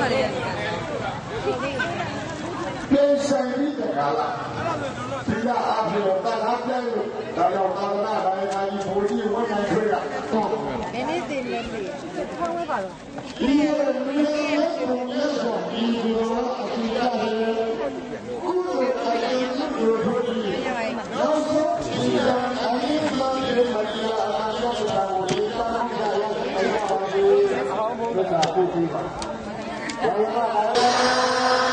ပြန်ဆိုင်ပြီးတကားလားဒီကအားဖြင့်တာလာပြန်လို့ဒါကြောင့်သာသနာ့ဒါယနာကြီးဘုရားဝန်နိုင်ခွေတာတော့နည်းနည်းသေးလည်းလေထောင်းဝဲပါတော့ဒီလိုမျိုးကိုမျိုးဆိုဒီလိုအတူရတယ်ကုသိုလ်အကျဉ်းပြုလို့ဒီရပါရင်နောက်ဆုံးဒီကအာရိမန်ရဲ့မတရားအရာဆိုတာကိုဒီပါးရရအဲ့ဒါပါဘူးဘုရားပြုပြီးပါ ¡Gracias!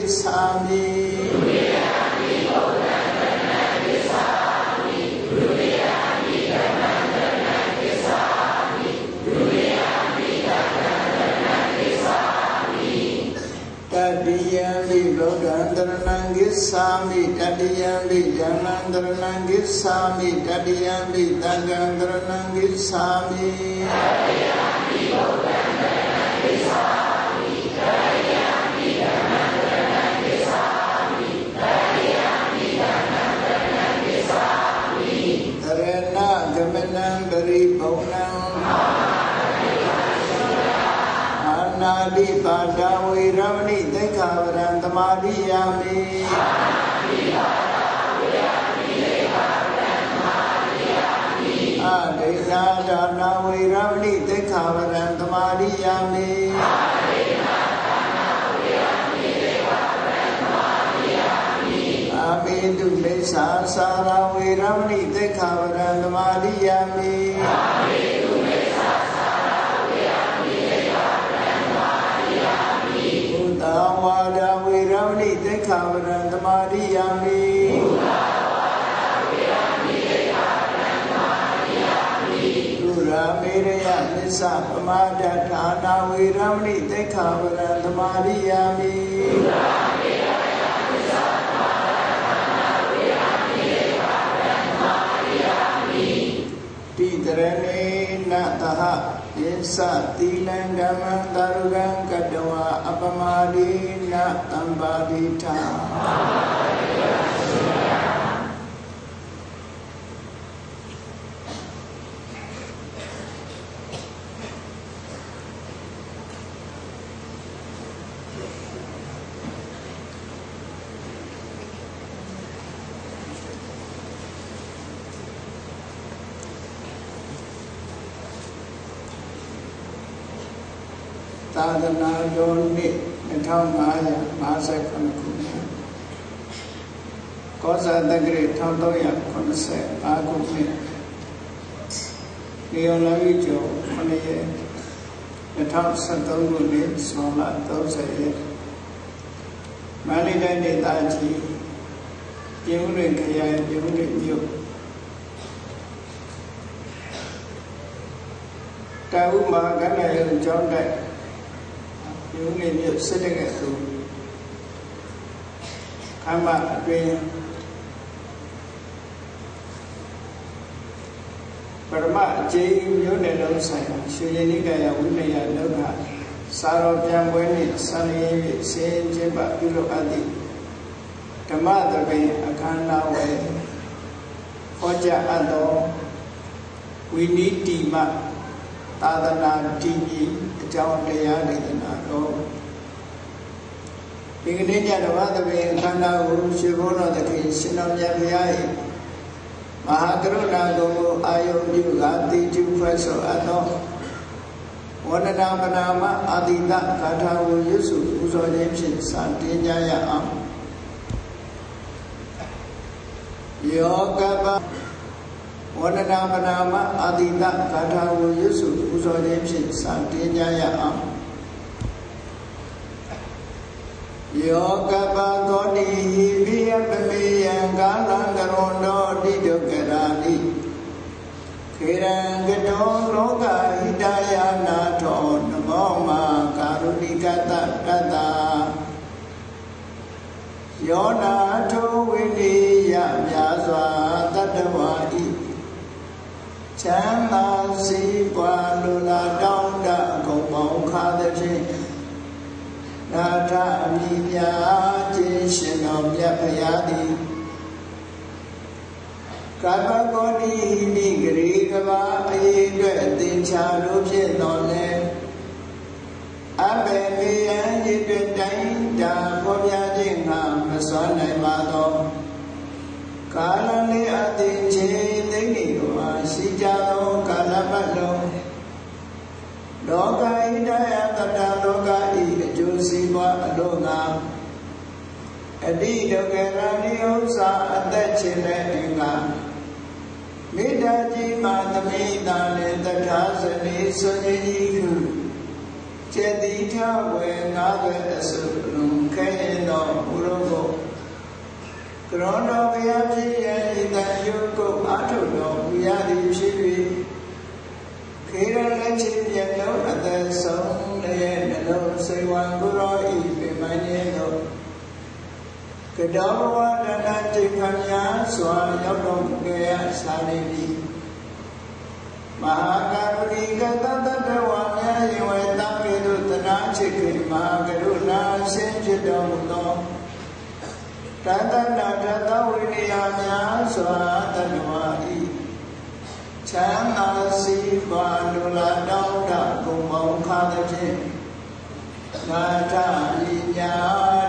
ဏံဂစ္ဆာမိဒုတိယမိဗု တိပါဒဝေရမဏိသိက္ခာဝရံသမာဓိယာမိအာနာတိပါဒဝေရမဏိသိက္ခာဝရံသမာဓိယာမိအာဒိနာဒါနာဝေရမဏိသိက္ခာဝရံသမာဓိယာမိအာဒိနာဒါနာဝေရမဏိသိက္ခာဝရံသမာဓိယာမိအာမေတုမိစ္ဆာစာရဝေရမဏိသိက္ခာဝရံသမာဓိယာ သစ္စာပမာဒဌာနာဝေရမဏိသိက္ခာဝရံသမာဓိယာမိဒုရမေရယသစ္စာပမာဒဌာနာဝေရမဏိသိက္ခာဝရံသမာဓိယာမိတိတရဏေနတဟယေသသီလံဓမ္မံတာရုကံကတဝါအပမဒိနတံပါတိထာ သာသနာတော်နှစ်2558ခုနှစ်ကောဇာတက္ကရာ1385ခုနှစ်နေတော်လာပြီကျော်9ရက်2013ခုနှစ်ဇွန်လ30ရက်မန္တလေးတိုင်းဒေသကြီးပြည်ဦးလွင်ခရိုင်ပြည်ဦးလွင်မြို့တာဝုမဟာကန္နယုံကျောင်းတိုက် ပြည်ဦးလွင်မြို့စစ်တကယ်သူခမ်းမအတွင်းပရမအကျိမြို့နယ်လုံးဆိုင်ရာရွှေရည်နိကာယဝိနည်းလောကစာတော်ပြန်ပွဲနှင့်ဆံရည်၍ဆင်းကျင်းပပြုလုပ်အပ်သည့်ဓမ္မသဘင်အခမ်းအနားဝယ်ဟောကြားအပ်သောဝိနိတိမသာသနာတည်ပြီးအကြောင်းတရားဒေသနာ တော်ဒီကနေ့ညဓမ္မသဘင်အခမ်းအနားကိုရှင်ဘုန်းတော်သခင်ရှင်တော်မြတ်ဘုရား၏မဟာကရုဏာတော်ကိုအာယုန်ပြုကတိကျဖွဲ့ဆိုအပ်သောဝန္ဒနာပနာမအာတိတဂါထာကိုရွတ်စုပူဇော်ခြင်းဖြင့်စတင်ကြရအောင်ယောကပဝန္ဒနာပနာမအာတိတဂါထာကိုရွတ်စုပူဇော်ခြင်းဖြင့်စတင်ကြရအောင် ယောကပသောတိဟိပိယပမေယံကာလံကရွန်တော်တိဒုက္ခရာတိခေရံကတောလောကဟိတယာနာထောနမောမာကာရုဏိကတတတ္တာယောနာထောဝိနိယမြာစွာတတ္တဝါဤချမ်းသာစီးပွားလူလာတောင်းတအကုန်ပေါင်းခါသည်ဖြင့် နာထအမိညာခြင်းရှင်တော်မြတ်ဖရာသည်ကာမဂောနိနိဂရေကဘာအေအတွက်အသင်္ချာတို့ဖြစ်တော်လဲအဘယ်မေယံဤတွင်တိုင်းတာဖော်ပြခြင်းငါမစွမ်းနိုင်ပါသောကာလလေးအသင်္ချေသိနေတော်ရှိကြသောကာလပတ်လုံး ကဣဒယတတလောကဤအကျိုးစီးပွားအလို့ငါအတိဒုက္ခရဏိဥစ္စာအသက်ချင်းနဲ့အင်္ဂါမေတ္တာကြီးမှသမိတာနဲ့တထာဇနီဆွေကြီးဟုចេတိထဝေငါးပဲအစုလုံခဲရင်တော်ဘုရောကိုကရောတော်ဘုရားဖြစ်ရဲ့ဤတန်ယုတ်ကိုအာထုတော်ဘုရားသည်ဖြစ်၍ ခေရလက်ချင်ပြလုံးအသက်ဆုံးလည်းနှလုံးစိတ်ဝံဘုရောဤပြမင်းရဲ့တော်ကတောဘဝတဏ္ဍတိခများစွာရောက်တော်မူခဲ့ရစာနေပြီမဟာကာရုဏိကတတ္တဝါများယဝေတံကေတုတနာချစ်ခေမဟာကရုဏာဆင်းဖြစ်တော်မူသောတတ္တနာတတဝိနည်းများစွာတတ္တဝါဤ ချမ်းသာစီပါလူလာတောင်းတဘုံမောင်ခါသဖြင့်နာထလိညာ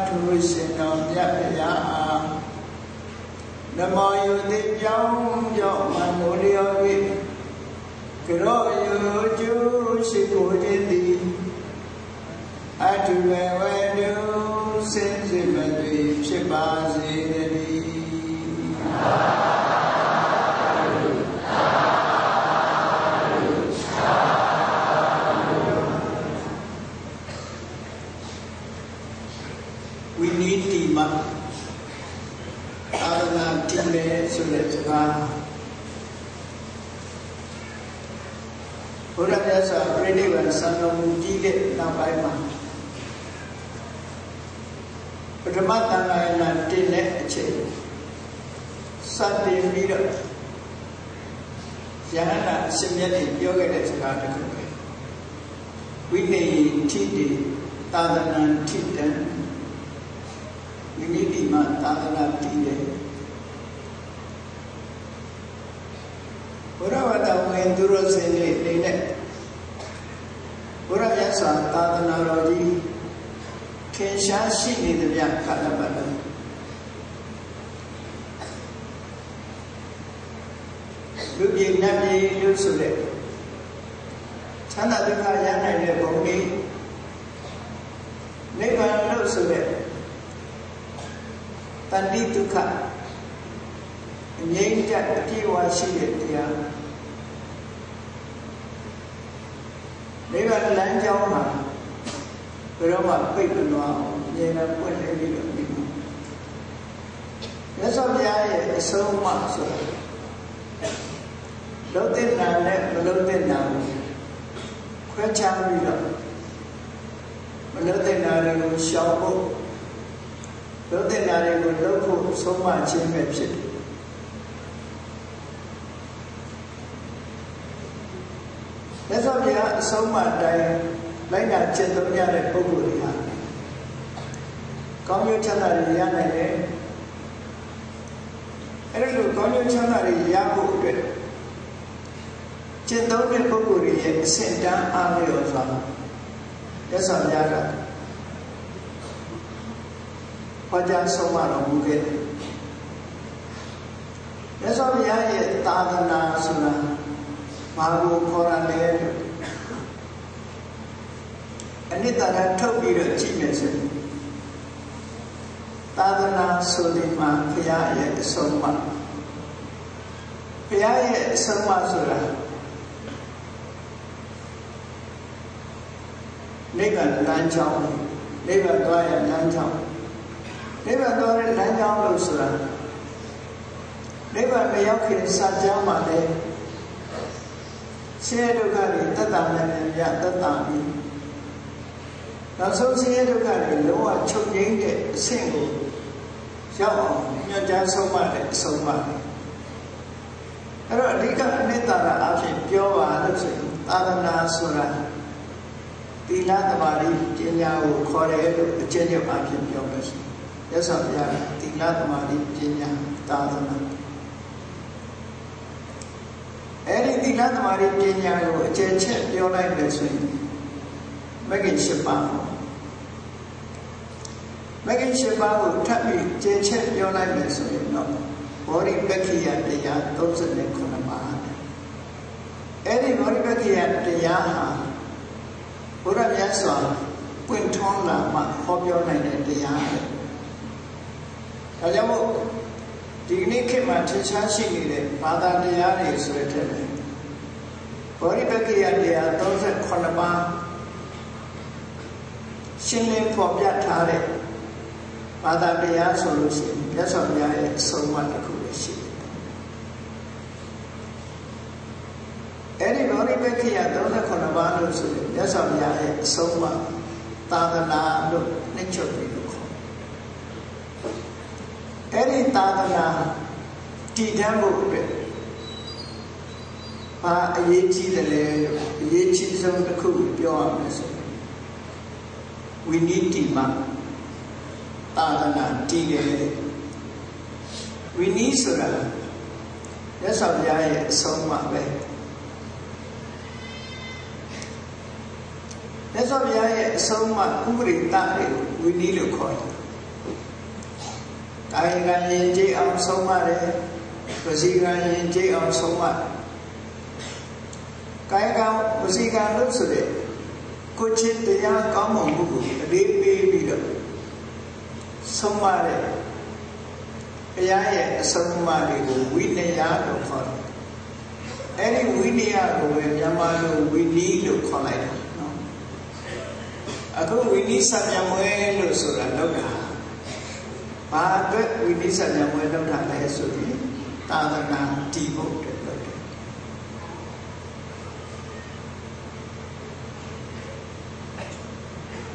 ထုရှင်တော်မြတ်ဗျာနမောယုတိပြောင်းကြောင့်မနောလျောဝိကရောယုကျုရှိကိုခြင်းသည်အတုဝေဝေတုစင်စစ်မသွေဖြစ်ပါစေတည်း we need ဒီမှာအာရဏတိလေ ဆိုတဲ့စကားဘုရားမြတ်စွာဘုရားပြိဋိဘံစံတော်မူကြီးတဲ့နောက်ပိုင်းမှာပထမတန်ခါရဏတင်တဲ့အချိန်စတင်ပြီးတော့ယဟန္တာအရှင်မြတ်ကြီးပြောခဲ့တဲ့စကားတစ်ခုပဲဝိနေထိတိသာသနာထိတံမိမိဒီမှာသာသနာတည်တယ် ဘုရားဝတ္တဝင်သူရစင်နေနေနဲ့ဘုရားမြတ်စွာသာသနာတော်ကြီးထင်ရှားရှိနေသမျှခန္ဓာပတ်တယ်လူပြည်နတ်ပြည်လို့ဆိုတဲ့ချမ်းသာဒုက္ခရနိုင်တဲ့ဘုံကြီးနိဗ္ဗာန်လို့ဆိုတဲ့တဏှိဒုက္ခ အငြိမ့်တက်အပြည့်အဝရှိတဲ့တရားနိဗ္ဗာန်လမ်းကြောင်းမှာဘယ်တော့မှပိတ်မလွားအောင်အမြဲတမ်းပွင့်လင်းပြီးတော့နေမှာမြတ်စွာဘုရားရဲ့အဆုံးအမဆိုတာလုံးတဲ့နာနဲ့မလုံးတဲ့နာကိုခွဲခြားပြီးတော့မလုံးတဲ့နာတွေကိုရှောင်ဖို့လုံးတဲ့နာတွေကိုလုံးဖို့ဆုံးမခြင်းပဲဖြစ်တယ် မြတ်စွာဘုရားအဆုံးအမတိုင်းလိုက်နာကျင့်သုံးရတဲ့ပုဂ္ဂိုလ်တွေဟာကောင်းကျိုးချမ်းသာတွေရနိုင်တယ်အဲ့ဒီလိုကောင်းကျိုးချမ်းသာတွေရဖို့အတွက်ကျင့်သုံးတဲ့ပုဂ္ဂိုလ်တွေရဲ့အဆင့်တန်းအားလျော်စွာမြတ်စွာဘုရားကဟောကြားဆုံးမတော်မူခဲ့တယ်မြတ်စွာဘုရားရဲ့သာသနာဆိုတာ ဘာကိုခေါ်ရလဲလို့အနိတ္တရထုတ်ပြီးတော့ကြည့်မယ်ဆိုရင်သာသနာဆိုဒီမှာဘုရားရဲ့အဆုံးအမဘုရားရဲ့အဆုံးအမဆိုတာနိဗ္ဗာန်လမ်းကြောင်းနိဗ္ဗာန်သွားရလမ်းကြောင်းနိဗ္ဗာန်သွားတဲ့လမ်းကြောင်းလို့ဆိုတာနိဗ္ဗာန်မရောက်ခင်စကြောင်းမှာလည်း ဆင်းရဲဒုက္ခတွေတတ်တာနဲ့ပြတတ်တာပြီးနောက်ဆုံးဆင်းရဲဒုက္ခတွေလုံးဝချုပ်ငြိမ်းတဲ့အဆင့်ကိုရောက်အောင်ညွှန်ကြားဆုံးမတဲ့အဆုံးမအဲ့တော့အဓိကအနိတ္တရာအဖြစ်ပြောပါလို့ဆိုရင်သာသနာဆိုတာသီလသမာဓိပညာကိုခေါ်တယ်လို့အကျဉ်းချုပ်အဖြစ်ပြောလို့ရှိရင်ရသော်ဘုရားသီလသမာဓိပညာသာသနာ အဲ့ဒီသီလသမာဓိပညာကိုအကျဉ်းချက်ပြောလိုက်လို့ဆိုရင်မဂ္ဂင်၈ပါးမဂ္ဂင်၈ပါးကိုထပ်ပြီးကျဉ်းချက်ပြောလိုက်လို့ဆိုရင်တော့ဘောဓိပက္ခိယတရား39ပါးအဲ့ဒီဘောဓိပက္ခိယတရားဟာဘုရားမြတ်စွာပွင့်ထွန်းလာမှဟောပြောနိုင်တဲ့တရားပဲဒါကြောင့်မို့ ဒီကနေ့ခေတ်မှာထင်ရှားရှိနေတဲ့ဘာသာတရားတွေဆိုတဲ့ထက်ဘောရိပက္ခိယတရား38ပါးရှင်းလင်းဖော်ပြထားတဲ့ဘာသာတရားဆိုလို့ရှိရင်မြတ်စွာဘုရားရဲ့အဆုံးအမတစ်ခုပဲရှိတယ်အဲ့ဒီဘောရိပက္ခိယ38ပါးလို့ဆိုရင်မြတ်စွာဘုရားရဲ့အဆုံးအမသာသနာလို့နှိမ့်ချုပ်ပြီးလို့ခေါ် အဲ့ဒီသာသနာတည်တံ့ဖို့အတွက်ဘာအရေးကြီးတယ်လဲအရေးကြီးဆုံးတစ်ခုပြောရမယ်ဆိုရင်ဝိနည်းတိမသာသနာတည်တယ်ဝိနည်းဆိုတာမြတ်စွာဘုရားရဲ့အဆုံးအမပဲမြတ်စွာဘုရားရဲ့အဆုံးအမဥပရိသတွေကိုဝိနည်းလို့ခေါ်တယ်။ ကာယကံရင်ကြည်အောင်ဆုံးမတယ်။ဝစီကံရင်ကြည်အောင်ဆုံးမတယ်။ကာယကံဝစီကံလို့ဆိုတဲ့ကိုချစ်တရားကောင်းမွန်မှုကိုအလေးပေးပြီးတော့ဆုံးမတဲ့ဘုရားရဲ့အဆုံးအမတွေကိုဝိနည်းလို့ခေါ်တယ်။အဲဒီဝိနည်းကိုပဲမြန်မာလိုဝိနည်းလို့ခေါ်လိုက်တယ်နော်။အခုဝိနည်းစံမြမွဲလို့ဆိုတာလောက်တာ ဘာအတွက်ဝိနည်းစံမြမွဲလောက်တာလဲဆိုရင်သာသနာတည်ဖို့အတွက်လောက်တယ်။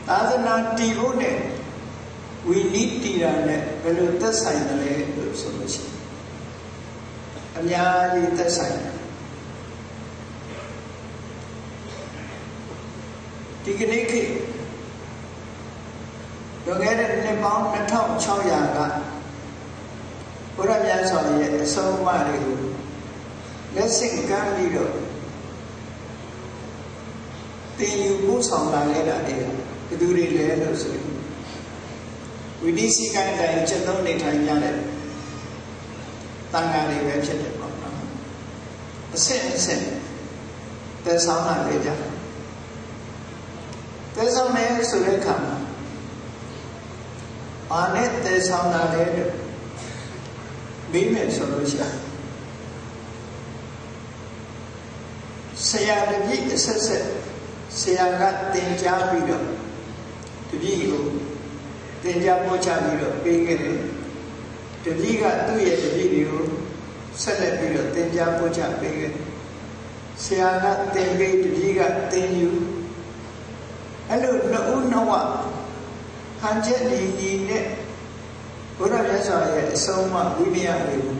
သာသနာတည်ဖို့နဲ့ဝိနည်းတည်တာနဲ့ဘယ်လိုသက်ဆိုင်တယ်လဲလို့ဆိုလို့ရှိရင်အများကြီးသက်ဆိုင်တယ်ဒီကနေ့ခေတ် လွန်ခဲ့တဲ့နှစ်ပေါင်း2600ကဘုရားမြတ်စွာရဲ့အဆုံးအမတွေကိုလက်ဆင့်ကမ်းပြီးတော့သင်ယူပို့ဆောင်လာခဲ့တာတွေဘယ်သူတွေလဲလို့ဆိုရင်ဝိနည်းစည်းကမ်းတိုင်းချက်သုံးနေထိုင်ကြတဲ့တန်ခါတွေပဲဖြစ်တယ်ပေါ့နော်အစစ်အစစ်သက်ဆောင်လာကြကြသက်ဆောင်နေဆိုတဲ့အခါမှာ ဘာနဲ့သက်ဆောင်တာလဲလို့မေးမယ်ဆိုလို့ရှိရင်ဆရာတပည့်အဆက်ဆက်ဆရာကသင်ကြားပြီးတော့တပည့်ကိုသင်ကြားပို့ချပြီးတော့ပေးခဲ့တယ်တပည့်ကသူ့ရဲ့တပည့်တွေကိုဆက်လက်ပြီးတော့သင်ကြားပို့ချပေးခဲ့တယ်ဆရာကသင်ပေးတပည့်ကသင်ယူအဲ့လိုနှစ်ဦးနှစ်ဝ ဟန်ချက်ညီညီနဲ့ဘုရားမြတ်စွာရဲ့အဆုံးအမဝိနည်းတွေကို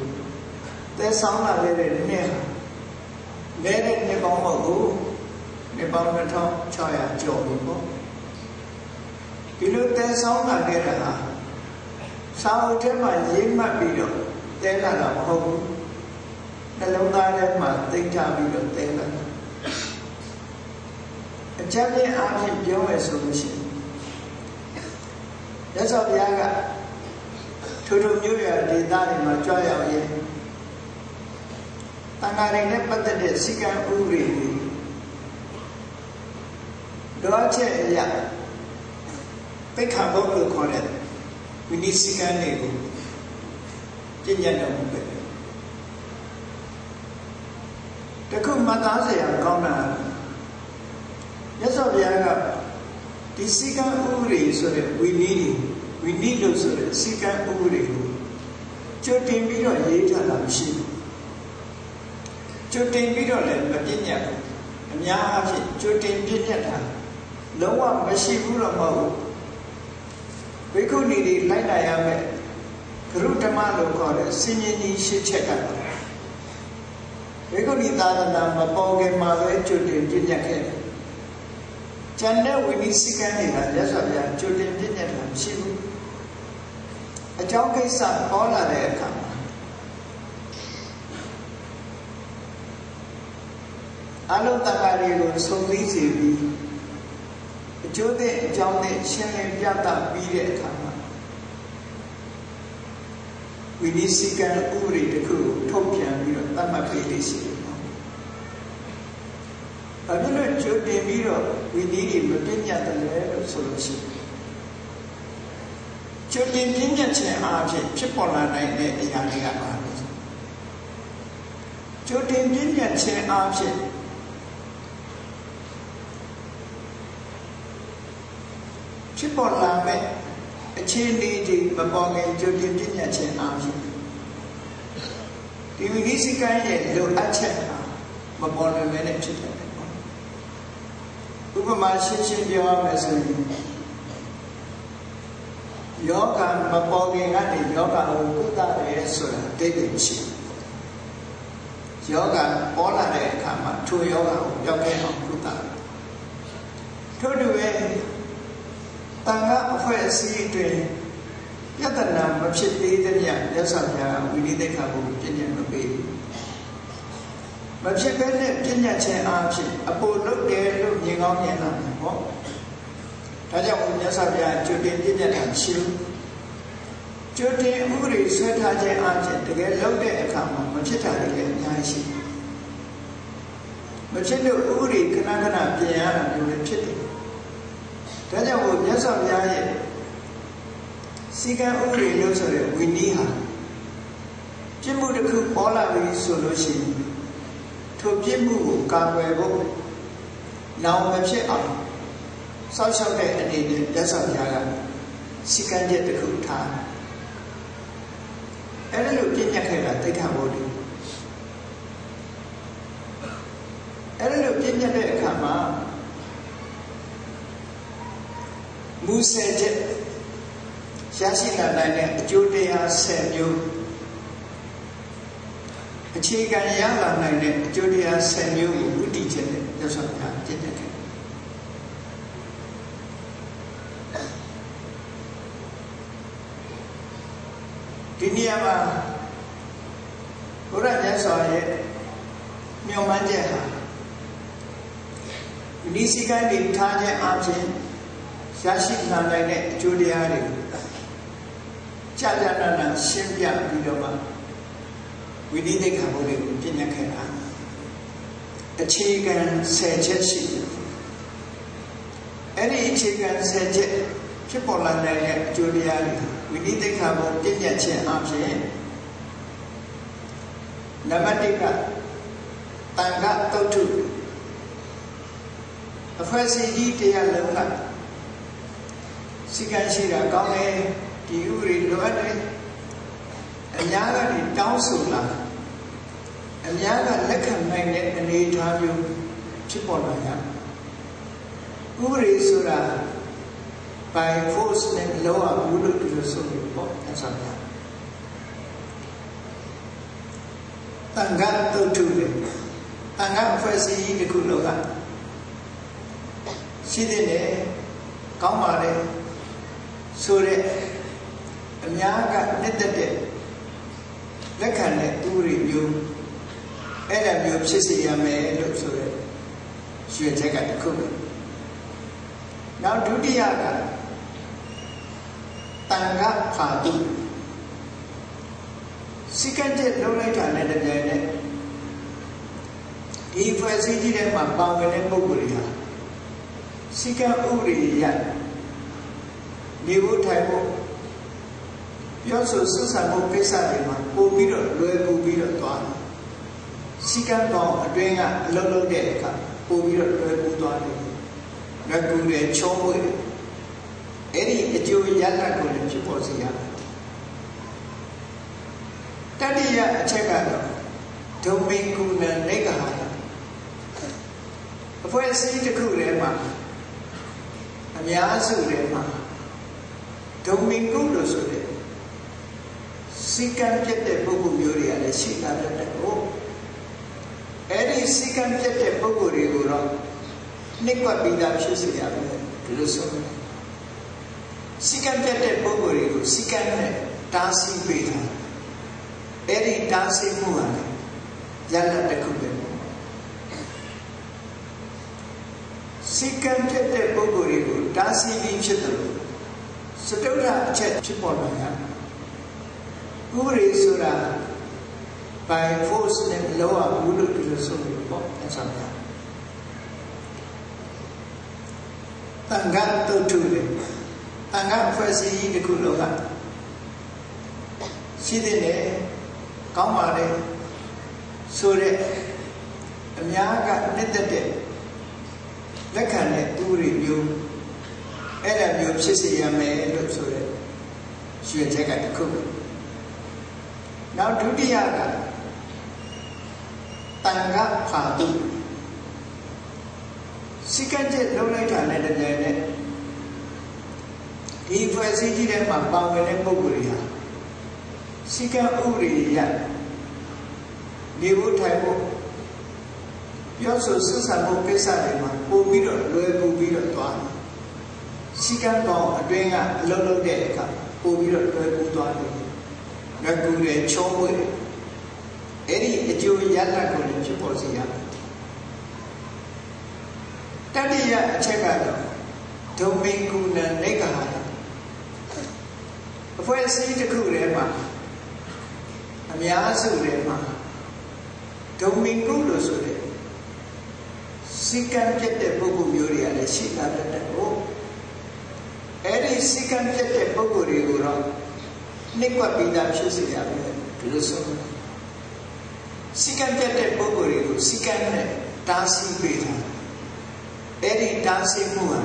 သက်ဆောင်လာတဲ့နှစ်လဲတဲ့နှစ်ပေါင်းမဟုတ်ဘူးနှစ်ပေါင်း2600ကျော်ပြီပေါ့ဒီလိုသက်ဆောင်လာခဲ့တာဟာစာအုပ်ထဲမှာရေးမှတ်ပြီးတော့တဲလာတာမဟုတ်ဘူးနှလုံးသားထဲမှာသိကြပြီးတော့တဲလာတာအကြမ်းဖျင်းအားဖြင့်ပြောမယ်ဆိုလို့ရှိရင် ရသော်ဘုရားကထိုထိုမျိုးရဒေသတွေမှာကြွရောက်ရင်တန်ဃာတွေနဲ့ပတ်သက်တဲ့စီကံဥပဒေတွေတော့ချက်အရာပိခါဘုတ်လို့ခေါ်တဲ့ဝိနည်းစီကံတွေကိုပြည့်ညတ်တော်မူပဲတခုမှတ်သားစရာကောင်းတာမြတ်စွာဘုရားက ဒီစီကံဥပဒေဆိုတဲ့ဝိနည်းတွေဝိနည်းလို့ဆိုတဲ့စီကံဥပဒေကိုကြိုတင်ပြီးတော့ရေးထားတာမရှိဘူးကြိုတင်ပြီးတော့လည်းမပြည့်ညတ်ဘူးအများအားဖြင့်ကြိုတင်ပြည့်ညတ်တာလုံးဝမရှိဘူးတော့မဟုတ်ဘူးဘိက္ခုနီတွေလိုက်လာရမယ်ဂရုဓမ္မလို့ခေါ်တဲ့စင်ញင်ကြီးရှစ်ချက်ကဘိက္ခုနီသာသနာမပေါ်ခင်မှာပဲကြိုတင်ပြည့်ညတ်ခဲ့တယ် ကျန်တဲ့ဝိနည်းစည်းကမ်းတွေကရသော်ပြကြိုတင်ပြည့်ညတ်တာမရှိဘူးအကြောင်းကိစ္စပေါ်လာတဲ့အခါမှာအလုံးတက္ကရာတွေကိုဆုံးသီးစေပြီးအကျိုးတဲ့အကြောင်းနဲ့ရှင်းလင်းပြသပြီးတဲ့အခါမှာဝိနည်းစည်းကမ်းဥပဒေတစ်ခုကိုထုတ်ပြန်ပြီးတော့သတ်မှတ်ပေးလိမ့်ရှိတယ်။ ဘဘာဖြစ်လို့ကြိုတင်ပြီးတော့ဝိနည်းတွေမပြည့်ညတ်တယ်လဲလို့ဆိုလို့ရှိရင်ကြိုတင်ပြည့်ညတ်ခြင်းအားဖြင့်ဖြစ်ပေါ်လာနိုင်တဲ့အရာတွေကပါလို့ကြိုတင်ပြည့်ညတ်ခြင်းအားဖြင့်ဖြစ်ပေါ်လာမဲ့အခြေအနေတွေမပေါ်ခင်ကြိုတင်ပြည့်ညတ်ခြင်းအားဖြင့်ဒီဝိနည်းစည်းကမ်းရဲ့လိုအပ်ချက်ဟာမပေါ်လွင်မဲနဲ့ဖြစ်တယ်ပေါ့ ဥပမာရှင်းရှင်းပြောရမယ်ဆိုရင်ယောဂမပေါ်ခင်ကနေယောဂကိုကုသတယ်ဆိုတာအတိတ်ကိုရှိယောဂပေါ်လာတဲ့အခါမှာထိုယောဂကိုပြောင်းလဲအောင်ကုသထို့တူပဲတန်ခါအဖွဲ့အစည်းအတွင်းယတနာမဖြစ်သေးတဲ့မြတ်မြတ်စွာဘုရားဝိနည်းသိက္ခာကိုပြည့်ညတ်မပေးဘူး မဖြစ်ဘဲနဲ့ပြည့်ညတ်ခြင်းအားဖြင့်အပေါ်လုတ်တယ်လို့မြင်ကောင်းမြင်လာတယ်ပေါ့ဒါကြောင့်မြတ်စွာဘုရားကျွတင်ပြည့်ညတ်တာရှိဘူးကျွတင်ဥပဒေဆွဲထားခြင်းအားဖြင့်တကယ်လုတ်တဲ့အခါမှာမဖြစ်တာတွေလည်းအများကြီးရှိမဖြစ်လို့ဥပဒေခဏခဏပြင်ရတာမျိုးလည်းဖြစ်တယ်ဒါကြောင့်မို့မြတ်စွာဘုရားရဲ့စီကံဥပဒေလို့ဆိုတဲ့ဝိနည်းဟာပြစ်မှုတစ်ခုပေါ်လာပြီဆိုလို့ရှိရင် ထိုပြစ်မှုကိုကာကွယ်ဖို့နောင်မဖြစ်အောင်စောင့်ရှောက်တဲ့အနေနဲ့လက်ဆောင်ပြားကစီကံချက်တစ်ခုထားအဲ့ဒါလိုပြည့်ညတ်ခဲ့တာသိက္ခာပုဒ်တယ်အဲ့ဒါလိုပြည့်ညတ်တဲ့အခါမှာမူဆယ်ချက်ရရှိလာနိုင်တဲ့အကျိုးတရား10မျိုး အခြေခံရလာနိုင်တဲ့အကျိုးတရား10မျိုးကိုဥတည်ချက်နဲ့ရသော်ပြပြည့်တဲ့ခဲ့ဒီနေရာမှာဘုရားမြတ်စွာရဲ့မျှော်မှန်းချက်ဟာဒီစီကံတွေထားခြင်းအပြင်ရရှိလာနိုင်တဲ့အကျိုးတရားတွေကြာကြာနာနာရှင်းပြပြီးတော့မှ ဝိနည်းသိက္ခာပုဒ်တွေကိုပြညတ်ခဲ့တာအခြေခံ10ချက်ရှိတယ်အဲ့ဒီအခြေခံ10ချက်ဖြစ်ပေါ်လာနိုင်တဲ့အကျိုးတရားတွေဝိနည်းသိက္ခာပုဒ်ပြညတ်ခြင်းအပြင်နံပါတ်1ကတန်ခတုတ်ထုအဖွဲ့အစည်းကြီးတရားလုံးကစီကံရှိတာကောင်းတယ်ဒီဥပဒေလိုအပ်တယ် အများကနေတောင်းဆိုလာအများကလက်ခံနိုင်တဲ့အနေအထားမျိုးဖြစ်ပေါ်လာရဥပဒေဆိုတာ by force နဲ့လောအဘူးလို့ဒီလိုဆိုလို့ပေါ့အဆောင်ရတန်ခါတုတ်ထုလေတန်ခါအဖွဲ့အစည်းတစ်ခုလောကရှိတဲ့လေကောင်းပါလေဆိုတဲ့အများကနှစ်သက်တဲ့ လက်ခံတဲ့သူတွေမျိုးအဲ့ဒါမျိုးဖြစ်စေရမယ်လို့ဆိုရဲရွှေချက်ကတစ်ခုပဲနောက်ဒုတိယကတန်ခါဖာတိစိကတဲ့လုံးလိုက်တာနဲ့တပြိုင်နက်ဒီဖွဲ့စည်းကြီးထဲမှာပါဝင်တဲ့ပုဂ္ဂိုလ်တွေဟာစိကဥပဒေရနေဖို့ထိုင်ဖို့ ပြောဆိုဆွဆံဖို့ကိစ္စတွေမှာပို့ပြီးတော့လွယ်ကူပြီးတော့သွားတယ်စိကံကောင်းအတွင်းကအလုံးလုံးတဲ့အခါပို့ပြီးတော့လွယ်ကူသွားတယ်ငါကူတယ်ချုံးဝဲအဲ့ဒီအကျိုးရလဒ်ကိုလည်းဖြစ်ပေါ်စေရတယ်တတိယအချက်ကတော့ဒုံမင်ကုဏနေကဟာအဖွဲ့အစည်းတစ်ခုထဲမှာအများစုထဲမှာဒုံမင်ကုလို့ဆိုတဲ့ စီကံပြတ်တဲ့ပုဂ္ဂိုလ်မျိုးတွေကလည်းရှိတာတဲ့ကိုအဲ့ဒီစီကံပြတ်တဲ့ပုဂ္ဂိုလ်တွေကိုတော့နှိကွက်ပြီးသားဖြစ်စေရမယ်ဒီလိုဆိုစီကံပြတ်တဲ့ပုဂ္ဂိုလ်တွေကိုစီကံနဲ့တားဆီးပေးတာအဲ့ဒီတားဆီးမှုဟာရလတ်တစ်ခုပဲစီကံပြတ်တဲ့ပုဂ္ဂိုလ်တွေကိုတားဆီးပြီးဖြစ်တယ်လို့စတုဒ္ဓအချက်ဖြစ်ပေါ်လာတာ ဥပဒေဆိုတာ by force နဲ့လောအဘူးလို့ဒီလိုဆိုလို့ပေါ့အဆောင်ရတန်ခါတုတ်ထုတယ်တန်ခါဖွဲ့စည်းကြီးတစ်ခုလုံးကရှိတဲ့နေကောင်းပါလေဆိုတဲ့အများကနှစ်သက်တဲ့လက်ခံတဲ့ဥပဒေမျိုးအဲ့ဒါမျိုးဖြစ်စေရမယ်လို့ဆိုတဲ့ရွှေချက်ကတစ်ခု နောက်ဒုတိယကတန်ခါဖာတုစိကတ်ချက်လုံးလိုက်တာနဲ့တကယ်နဲ့ဒီဖွဲ့စည်းကြီးထဲမှာပါဝင်တဲ့ပုဂ္ဂိုလ်တွေဟာစိကတ်ဥပဒေရနေဖို့ထိုင်ဖို့ပြောဆိုဆွဆံဖို့ကိစ္စတွေမှာပို့ပြီးတော့လွယ်ကူပြီးတော့သွားတယ်စိကတ်ကောင်အတွင်းကအလုံးလုံးတဲ့အခါပို့ပြီးတော့လွယ်ကူသွားတယ် လွယ်ကူတယ်ချုံးဝဲအဲ့ဒီအကျိုးရလဒ်ကိုလည်းဖြစ်ပေါ်စေရတယ်တတိယအချက်ကတော့ဒုမိကုဏနေကဟာအဖွဲ့အစည်းတစ်ခုထဲမှာအများစုထဲမှာဒုမိကုလို့ဆိုတဲ့စိကံပြတ်တဲ့ပုဂ္ဂိုလ်မျိုးတွေကလည်းရှိလာတတ်တယ်ဟုတ်အဲ့ဒီစိကံပြတ်တဲ့ပုဂ္ဂိုလ်တွေကိုတော့ နှိကွက်ပြီးသားဖြစ်စေရမယ်ဒီလိုဆိုစိကံပြတ်တဲ့ပုဂ္ဂိုလ်တွေကိုစိကံနဲ့တားဆီးပေးတာအဲ့ဒီတားဆီးမှုဟာ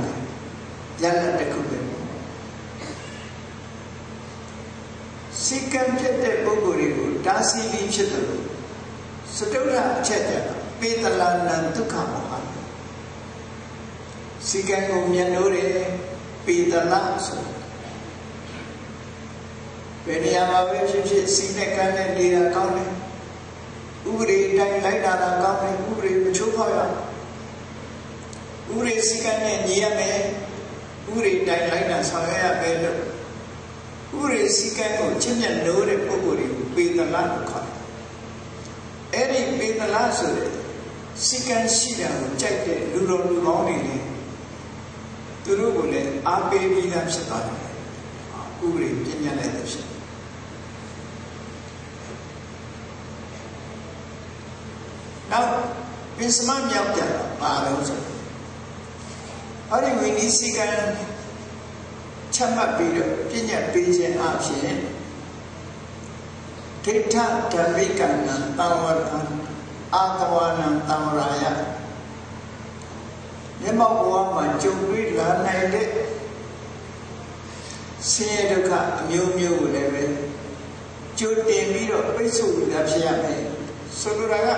ရလတ်တစ်ခုပဲစိကံဖြစ်တဲ့ပုဂ္ဂိုလ်တွေကိုတားဆီးပြီးဖြစ်တယ်လို့စတုထအချက်ကျတော့ပေတလနံဒုက္ခမောဟစိကံကိုမျက်နှိုးတယ်ပေတလဆို ဘယ်နေရာမှာပဲဖြစ်ဖြစ်စိနဲ့ကံနဲ့နေတာကောင်းတယ်ဥပဒေတိုင်းလိုက်တာကောင်းတယ်ဥပဒေမချိုးဖောက်ရဥပဒေစည်းကမ်းနဲ့ညီရမယ်ဥပဒေတိုင်းလိုက်တာဆောင်ရွက်ရမယ်လို့ဥပဒေစည်းကမ်းကိုချင့်မြတ်လို့တဲ့ပုဂ္ဂိုလ်တွေကိုပေတလလို့ခေါ်တယ်အဲ့ဒီပေတလဆိုတဲ့စည်းကမ်းရှိတာကိုကြိုက်တဲ့လူတော်လူကောင်းတွေလည်းသူတို့ကိုလည်းအားပေးပြီးသားဖြစ်သွားတယ်ဥပဒေပြညတ်လိုက်တဲ့ဖြစ်နောက်ပ င်စမမြောက်ကြတာပါလို့ဆိုဟောဒီဝိနည်းစည်းကမ်းချက်မှတ်ပြီးတော့ပြညတ်ပေးခြင်းအဖြစ်ဒိဋ္ဌဓမ္မိကံနံတံဝရံအာတဝနံတံရာယမျက်မှောက်ဘဝမှာကြုံတွေ့လာနိုင်တဲ့ဆင်းရဲဒုက္ခအမျိုးမျိုးကိုလည်းပဲကြိုတင်ပြီးတော့ပိတ်ဆို့ရဖြစ်ရမယ်ဆိုလိုတာက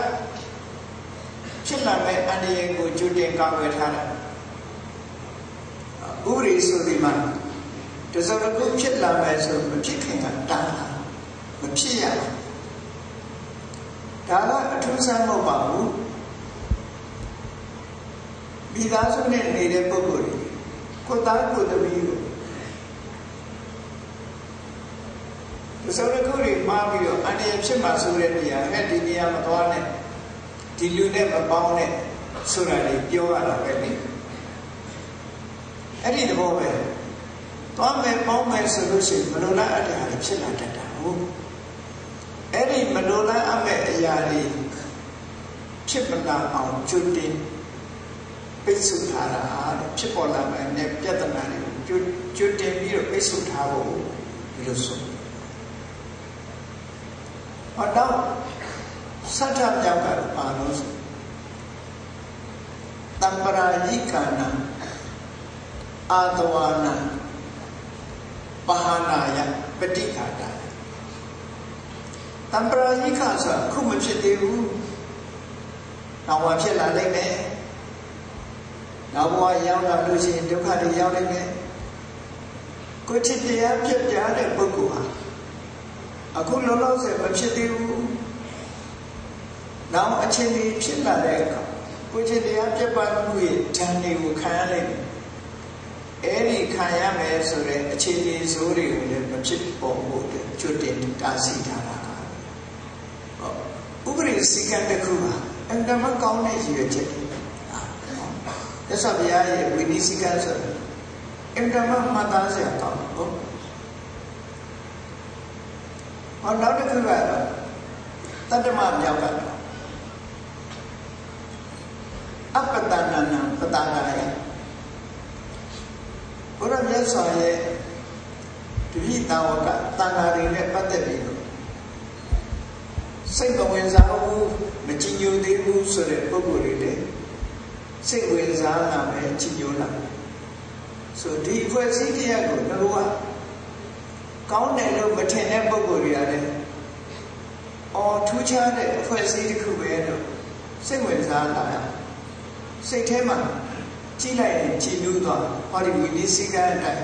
ဖြစ်လာမဲ့အန္တရာယ်ကိုကြိုတင်ကာကွယ်ထားတာဥပဒေဆိုဒီမှာတစုံတစ်ခုဖြစ်လာမယ်ဆိုမဖြစ်ခင်ကတားတာမဖြစ်ရဘူးဒါကအထူးဆန်းမဟုတ်ပါဘူးမိသားစုနဲ့နေတဲ့ပုဂ္ဂိုလ်တွေကိုသားကိုသမီးကိုတစုံတစ်ခုတွေမှားပြီးတော့အန္တရာယ်ဖြစ်မှာဆိုတဲ့နေရာနဲ့ဒီနေရာမသွားနဲ့ ဒီလူနဲ့မပေါင်းနဲ့ဆိုတာတွေပြောရတာပဲလေအဲ့ဒီသဘောပဲသွားမယ်ပေါင်းမယ်ဆိုလို့ရှိရင်မလိုလားအပ်တဲ့ဟာတွေဖြစ်လာတတ်တာဟုတ်အဲ့ဒီမလိုလားအပ်မဲ့အရာတွေဖြစ်မလာအောင်ကျွတ်တင်ပိတ်ဆို့ထားတာဖြစ်ပေါ်လာမယ့်နဲ့ပြဿနာတွေကိုကျွတ်တင်ပြီးတော့ပိတ်ဆို့ထားဖို့ဒီလိုဆိုဟောတော့ စัจจယောက်ကဘာလို့ဆိုတမ္ပရာယိကနာအာတဝနာပဟနာယပဋိကတာတမ္ပရာယိကဆိုခုမဖြစ်သေးဘူးနောက်မှာဖြစ်လာနိုင်မယ်နောက်မှာရောက်လာလို့ရှိရင်ဒုက္ခတွေရောက်နိုင်မယ်ကိုယ့်ချစ်တရားဖြစ်ပြတဲ့ပုဂ္ဂိုလ်ဟာအခုလောလောဆယ်မဖြစ်သေးဘူး နောက်အချိန်ကြီးဖြစ်လာတဲ့အခါကိုချစ်တရားပြတ်ပါမှုရဲ့ဓာတ်တွေကိုခံရနိုင်တယ်အဲ့ဒီခံရမယ်ဆိုတဲ့အခြေအနေဆိုးတွေကိုလည်းမဖြစ်ပေါ်ဖို့ကျွတ်တင်တားဆီးထားတာဟုတ်ဥပဒေစည်းကမ်းတစ်ခုပါအန္တမကောင်းတဲ့ရည်ရွယ်ချက်တွေသက်သာဘုရားရဲ့ဝိနည်းစည်းကမ်းဆိုအန္တမမှတ်သားစရာကောင်းဟုတ်ဟောနောက်တစ်ခုကတော့တတ္တမမြောက်ကတော့ အပ္ပတဏနံပတ္တနာယတ်စွာရဲ့တပိတာဝကတန်ဃာတွေနဲ့ပတ်သက်ပြီးတော့စိတ်မဝင်စားဘူးမကြည်ညိုသေးဘူးဆိုတဲ့ပုဂ္ဂိုလ်တွေလည်းစိတ်ဝင်စားလာမယ်ကြည်ညိုလာမယ်ဆိုဒီအဖွဲ့အစည်းတရားကိုတော့ကောင်းတယ်လို့မထင်တဲ့ပုဂ္ဂိုလ်တွေကလည်းအော်ထူးခြားတဲ့အဖွဲ့အစည်းတစ်ခုပဲလို့စိတ်ဝင်စားလာတာ စိတ်ထဲမှာကြည့်လိုက်ရင်ကြည်နူးသွားဟောဒီဝိနည်းစည်းကမ်းအတိုင်း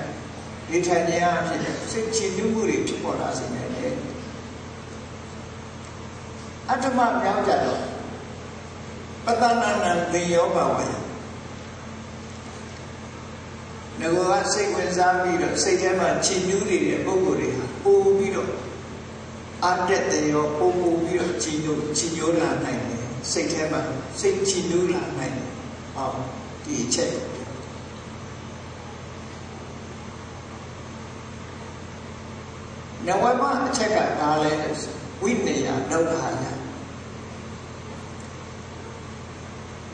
နေထိုင်နေရဖြစ်စိတ်ကြည်နူးမှုတွေဖြစ်ပေါ်လာစေတယ်အတ္တမမြောက်ကြတော့ပတ္တနာနံသေယောဘဝယငကောကစိတ်ဝင်စားပြီးတော့စိတ်ထဲမှာချီနူးနေတဲ့ပုံကိုယ်တွေဟာပို့ပြီးတော့အတက်တဲ့ရောပို့ပို့ပြီးတော့ချီနူးချီညိုးလာနိုင်တယ်စိတ်ထဲမှာစိတ်ချီနူးလာနိုင်တယ် ဟောဒီအချက်နဝမအချက်ကဒါလဲဝိနည်းဒုက္ခယ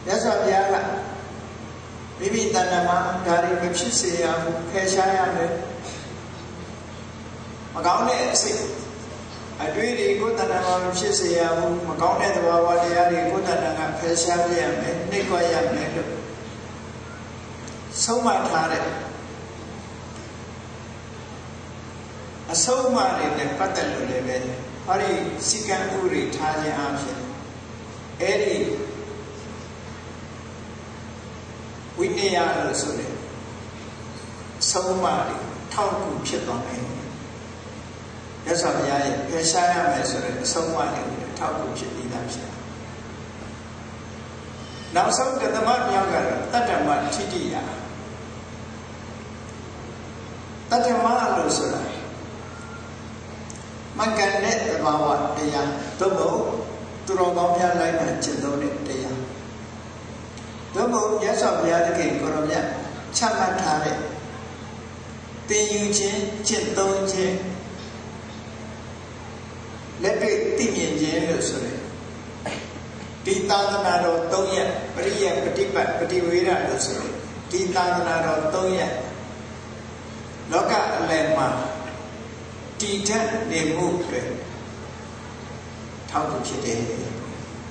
မြတ်စွာဘုရားကမိမိတဏ္ဍမှာဒါတွေမဖြစ်စေရဘူးဖယ်ရှားရမယ်မကောင်းတဲ့အစိတ် အတွေ့တွေကိုတဏ္ဍမှာမဖြစ်စေရဘူးမကောင်းတဲ့သဘာဝတရားတွေကိုတဏ္ဍကဖယ်ရှားပြရမယ်နှိပ်ကွက်ရမယ်လို့ဆုံးမထားတဲ့အဆုံးအမတွေနဲ့ပတ်သက်လို့လည်းပဲဟောဒီစီကံဥတွေထားခြင်းအဖြစ်အဲ့ဒီဝိနည်းလို့ဆိုတယ်ဆုံးမတွေထောက်ကူဖြစ်သွားမယ် ရသော်ဘုရားရဲ့ဖယ်ရှားရမယ်ဆိုတဲ့အဆုံးအမတွေထောက်ကူဖြစ်ပြီးသားဖြစ်တယ်နောက်ဆုံးတသမမြောက်ကတော့တတ္တမထိတိယတတ္တမလို့ဆိုတာမကံတဲ့သဘာဝတရားသို့မဟုတ်သူတော်ကောင်းများလိုက်မှကျင့်သုံးတဲ့တရားသို့မဟုတ်မြတ်စွာဘုရားသခင်ကိုရောမြတ်ချမှတ်ထားတဲ့သင်ယူခြင်းကျင့်သုံးခြင်း လက်တွေ့သိမြင်ခြင်းလို့ဆိုတယ်ဒီသာသနာတော်၃ရက်ပရိယပฏิပတ်ပฏิဝေဒလို့ဆိုတယ်ဒီသာသနာတော်၃ရက်လောကအလယ်မှာတည်ထက်နေမှုအတွက်ထောက်ကူဖြစ်တယ်။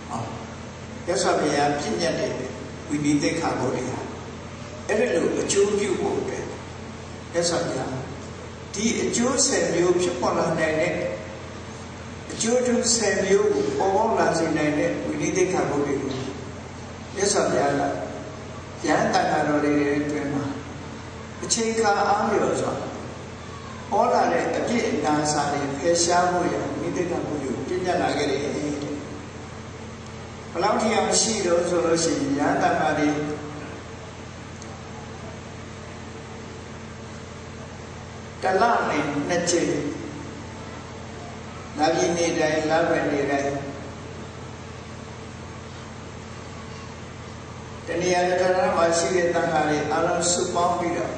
ဟောရသော်ဘုရားပြည့်ညတ်တဲ့ဝိနည်းသိက္ခာဘုရားအဲ့ဒါလိုအကျိုးပြုဖို့အတွက်ရသော်ဘုရားဒီအကျိုးဆယ်မျိုးဖြစ်ပေါ်လာနိုင်တဲ့အ ကျိုးတူဆယ်မျိုးကိုပေါ်ပေါက်လာစေနိုင်တဲ့ဝိနည်းသိက္ခာဘုရားကိုရသော်ဘုရားကဉာဏ်တန်ခါတော်တွေအတွင်းမှာအချိန်ခါအားလျော်စွာဟောလာတဲ့အပြည့်အနာစာတွေဖယ်ရှားဖို့ရမိသိက္ခာဘုရားပြညတ်လာခဲ့တယ်ဘယ်လောက်ထိအောင်ရှိတော့ဆိုလို့ရှိရင်ညာတမာတွေတလနဲ့နှစ်ချိန် လာပြီးနေတိုင်းလာပဲနေတိုင်းတဏှာတရဏမှာရှိတဲ့တန်ခါတွေအလုံးစုပေါင်းပြီးတော့ရ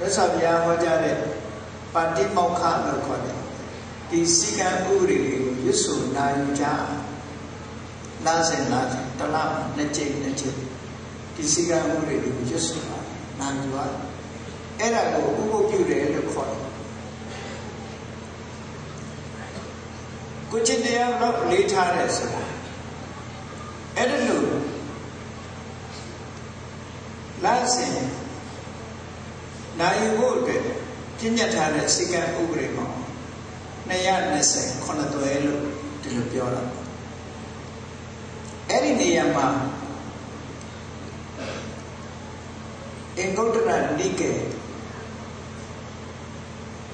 သော်ဘုရားဟောကြားတဲ့ပါတိမောက္ခလို့ခေါ်တယ်ဒီစီကံဥပဒေတွေကိုရွတ်ဆိုနာယူကြလာစင်လာစင်တလားနှစ်ကြိမ်နှစ်ကြိမ်ဒီစီကံဥပဒေတွေကိုရွတ်ဆိုတာနာယူပါအဲ့ဒါကိုဥပုပ်ပြုတယ်လို့ခေါ်တယ် ကိုချစ်တရားတော့လေးထားတယ်ဆိုတာအဲ့ဒါလို့လာစင်နိုင်ဖို့အတွက်ပြညတ်ထားတဲ့စိကံဥပဒေမှာ220ခုနှစ်သွဲလို့ဒီလိုပြောတာအဲ့ဒီနေရာမှာအင်္ဂုတ္တရနိကေ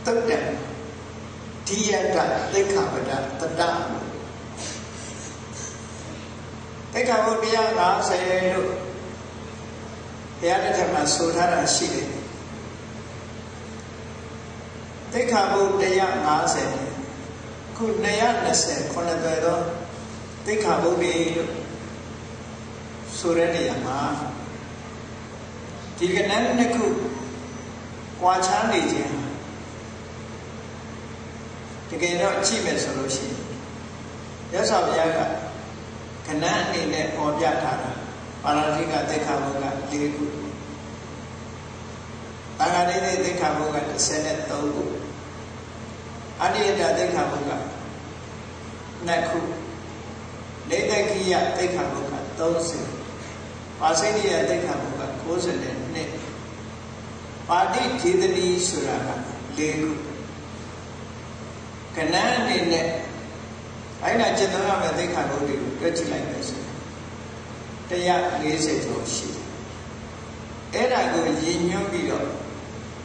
တုတ်တံ ဒီယတသိက္ခာပဒတတသိက္ခာပုဒ်150လို့ဘုရားတစ်ထက်မှာဆိုထားတာရှိတယ်သိက္ခာပုဒ်150ခု220ခုနှစ်ပဲတော့သိက္ခာပုဒ်တွေလို့ဆိုတဲ့နေရာမှာဒီကနန်းနှစ်ခုကွာခြားနေခြင်း တကယ်တော့ကြည့်မယ်ဆိုလို့ရှိရင်ရသော်ဘုရားကကနန်းအနေနဲ့ပေါ်ပြထားတာပါဠိကသိက္ခာပုဒ်က၄ခုဂါရိတိသိက္ခာပုဒ်က33ခုအတ္တိယတသိက္ခာပုဒ်က2ခုနေတခိယသိက္ခာပုဒ်က30ပါစိတိယသိက္ခာပုဒ်က92ပါတိထေသနီဆိုတာက4ခု ကဏ္ဍအနေနဲ့အဲ့ဒါจิตသုံးရမယ့်သိက္ခာပုဒ်တွေကိုတွက်ကြည့်လိုက်မယ်ဆို140ကျော်ရှိတယ်အဲ့ဒါကိုရည်ညွှန်းပြီးတော့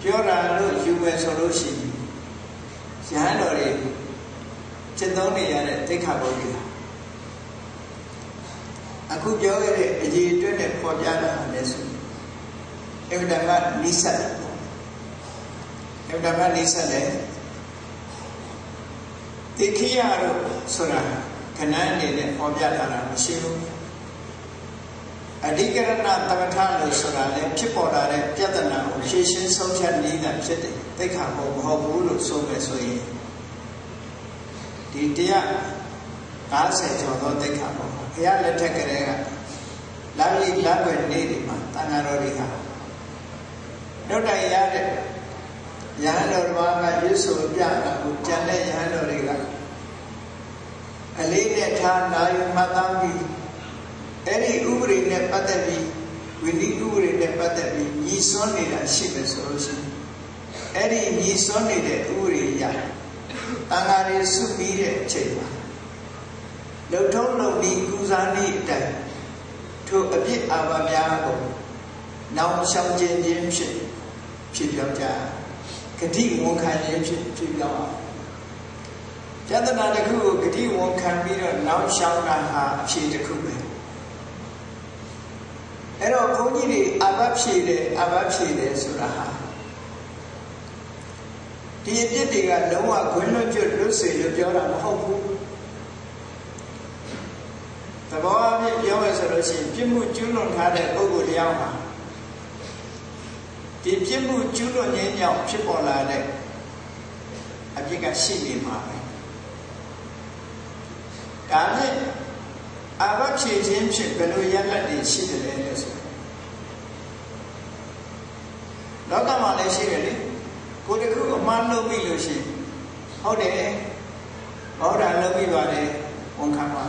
ပြောတာလို့ယူမယ်ဆိုလို့ရှိရင်ရဟန်းတော်တွေจิตသုံးနေရတဲ့သိက္ခာပုဒ်တွေအခုပြောခဲ့တဲ့အရေးအတွက်နဲ့ပေါ်ပြတာလည်းဆိုအဗ္ဗဓမ္မနိစ္စတယ်ပေါ့အဗ္ဗဓမ္မနိစ္စတယ် တိခိယတို့ဆိုတာခဏအနေနဲ့ပေါ်ပြထားတာမရှိဘူးအဓိကရဏသမထလို့ဆိုတာလည်းဖြစ်ပေါ်လာတဲ့ပြဿနာကိုဖြေရှင်းဆုံးဖြတ်နည်းတာဖြစ်တယ်သိက္ခာပုံမဟုတ်ဘူးလို့ဆိုမယ်ဆိုရင်ဒီတရား90ကျော်သောသိက္ခာပုံဘုရားလက်ထက်ကလေးကလာလီလာွယ်နေ့ဒီမှာတန်ဃာတော်တွေဟာနှုတ်တိုင်ရတဲ့ ရဟန်းတော်ဘာကရွတ်ဆိုပြတာကိုကြံတဲ့ရဟန်းတော်တွေကအလေးနဲ့ထားနာယူမှတ်သားပြီးအဲ့ဒီဥပဒေနဲ့ပတ်သက်ပြီးဝိနည်းဥပဒေနဲ့ပတ်သက်ပြီးညီစွန်းနေတာရှိမယ်ဆိုလို့ရှိရင်အဲ့ဒီညီစွန်းနေတဲ့ဥပဒေရတန်ဃာတွေစုပြီးတဲ့အချိန်မှာလှုပ်ထုံးလုပ်ပြီးကုစားနည်းအတိုင်းထိုအပြစ်အာဘများကိုနောင်ရှောင်ကျင်ခြင်းဖြစ်ဖြစ်ပြောကြဂ တိဝန်ခံခြင်းဖြစ်ဖြစ်ပြောအောင်ပြဿနာတစ်ခုကိုဂတိဝန်ခံပြီးတော့နောက်ရှောင်တာဟာအဖြေတစ်ခုပဲအဲ့တော့ဘုန်းကြီးတွေအဘဖြေတယ်အဘဖြေတယ်ဆိုတာဟာဒီအပြစ်တွေကလုံးဝခွင့်လွတ်ကျွတ်လွတ်စေလို့ပြောတာမဟုတ်ဘူးသဘောအပြည့်ပြောမယ်ဆိုလို့ရှိရင်ပြစ်မှုကျူးလွန်ထားတဲ့ပုဂ္ဂိုလ်တရားမှာ ဒီပြစ်မှုကျူးလွန်ခြင်းကြောင့်ဖြစ်ပေါ်လာတဲ့အပြစ်ကရှိနေမှာပဲဒါနဲ့အဘဖြေခြင်းဖြစ်ဘယ်လိုရလတ်တွေရှိတယ်လဲလို့ဆိုလောကမှာလည်းရှိတယ်လေကိုတခုအမှားလုပ်ပြီလို့ရှိရင်ဟုတ်တယ်ဘောဓာလုပ်ပြီပါတယ်ဝန်ခံပါ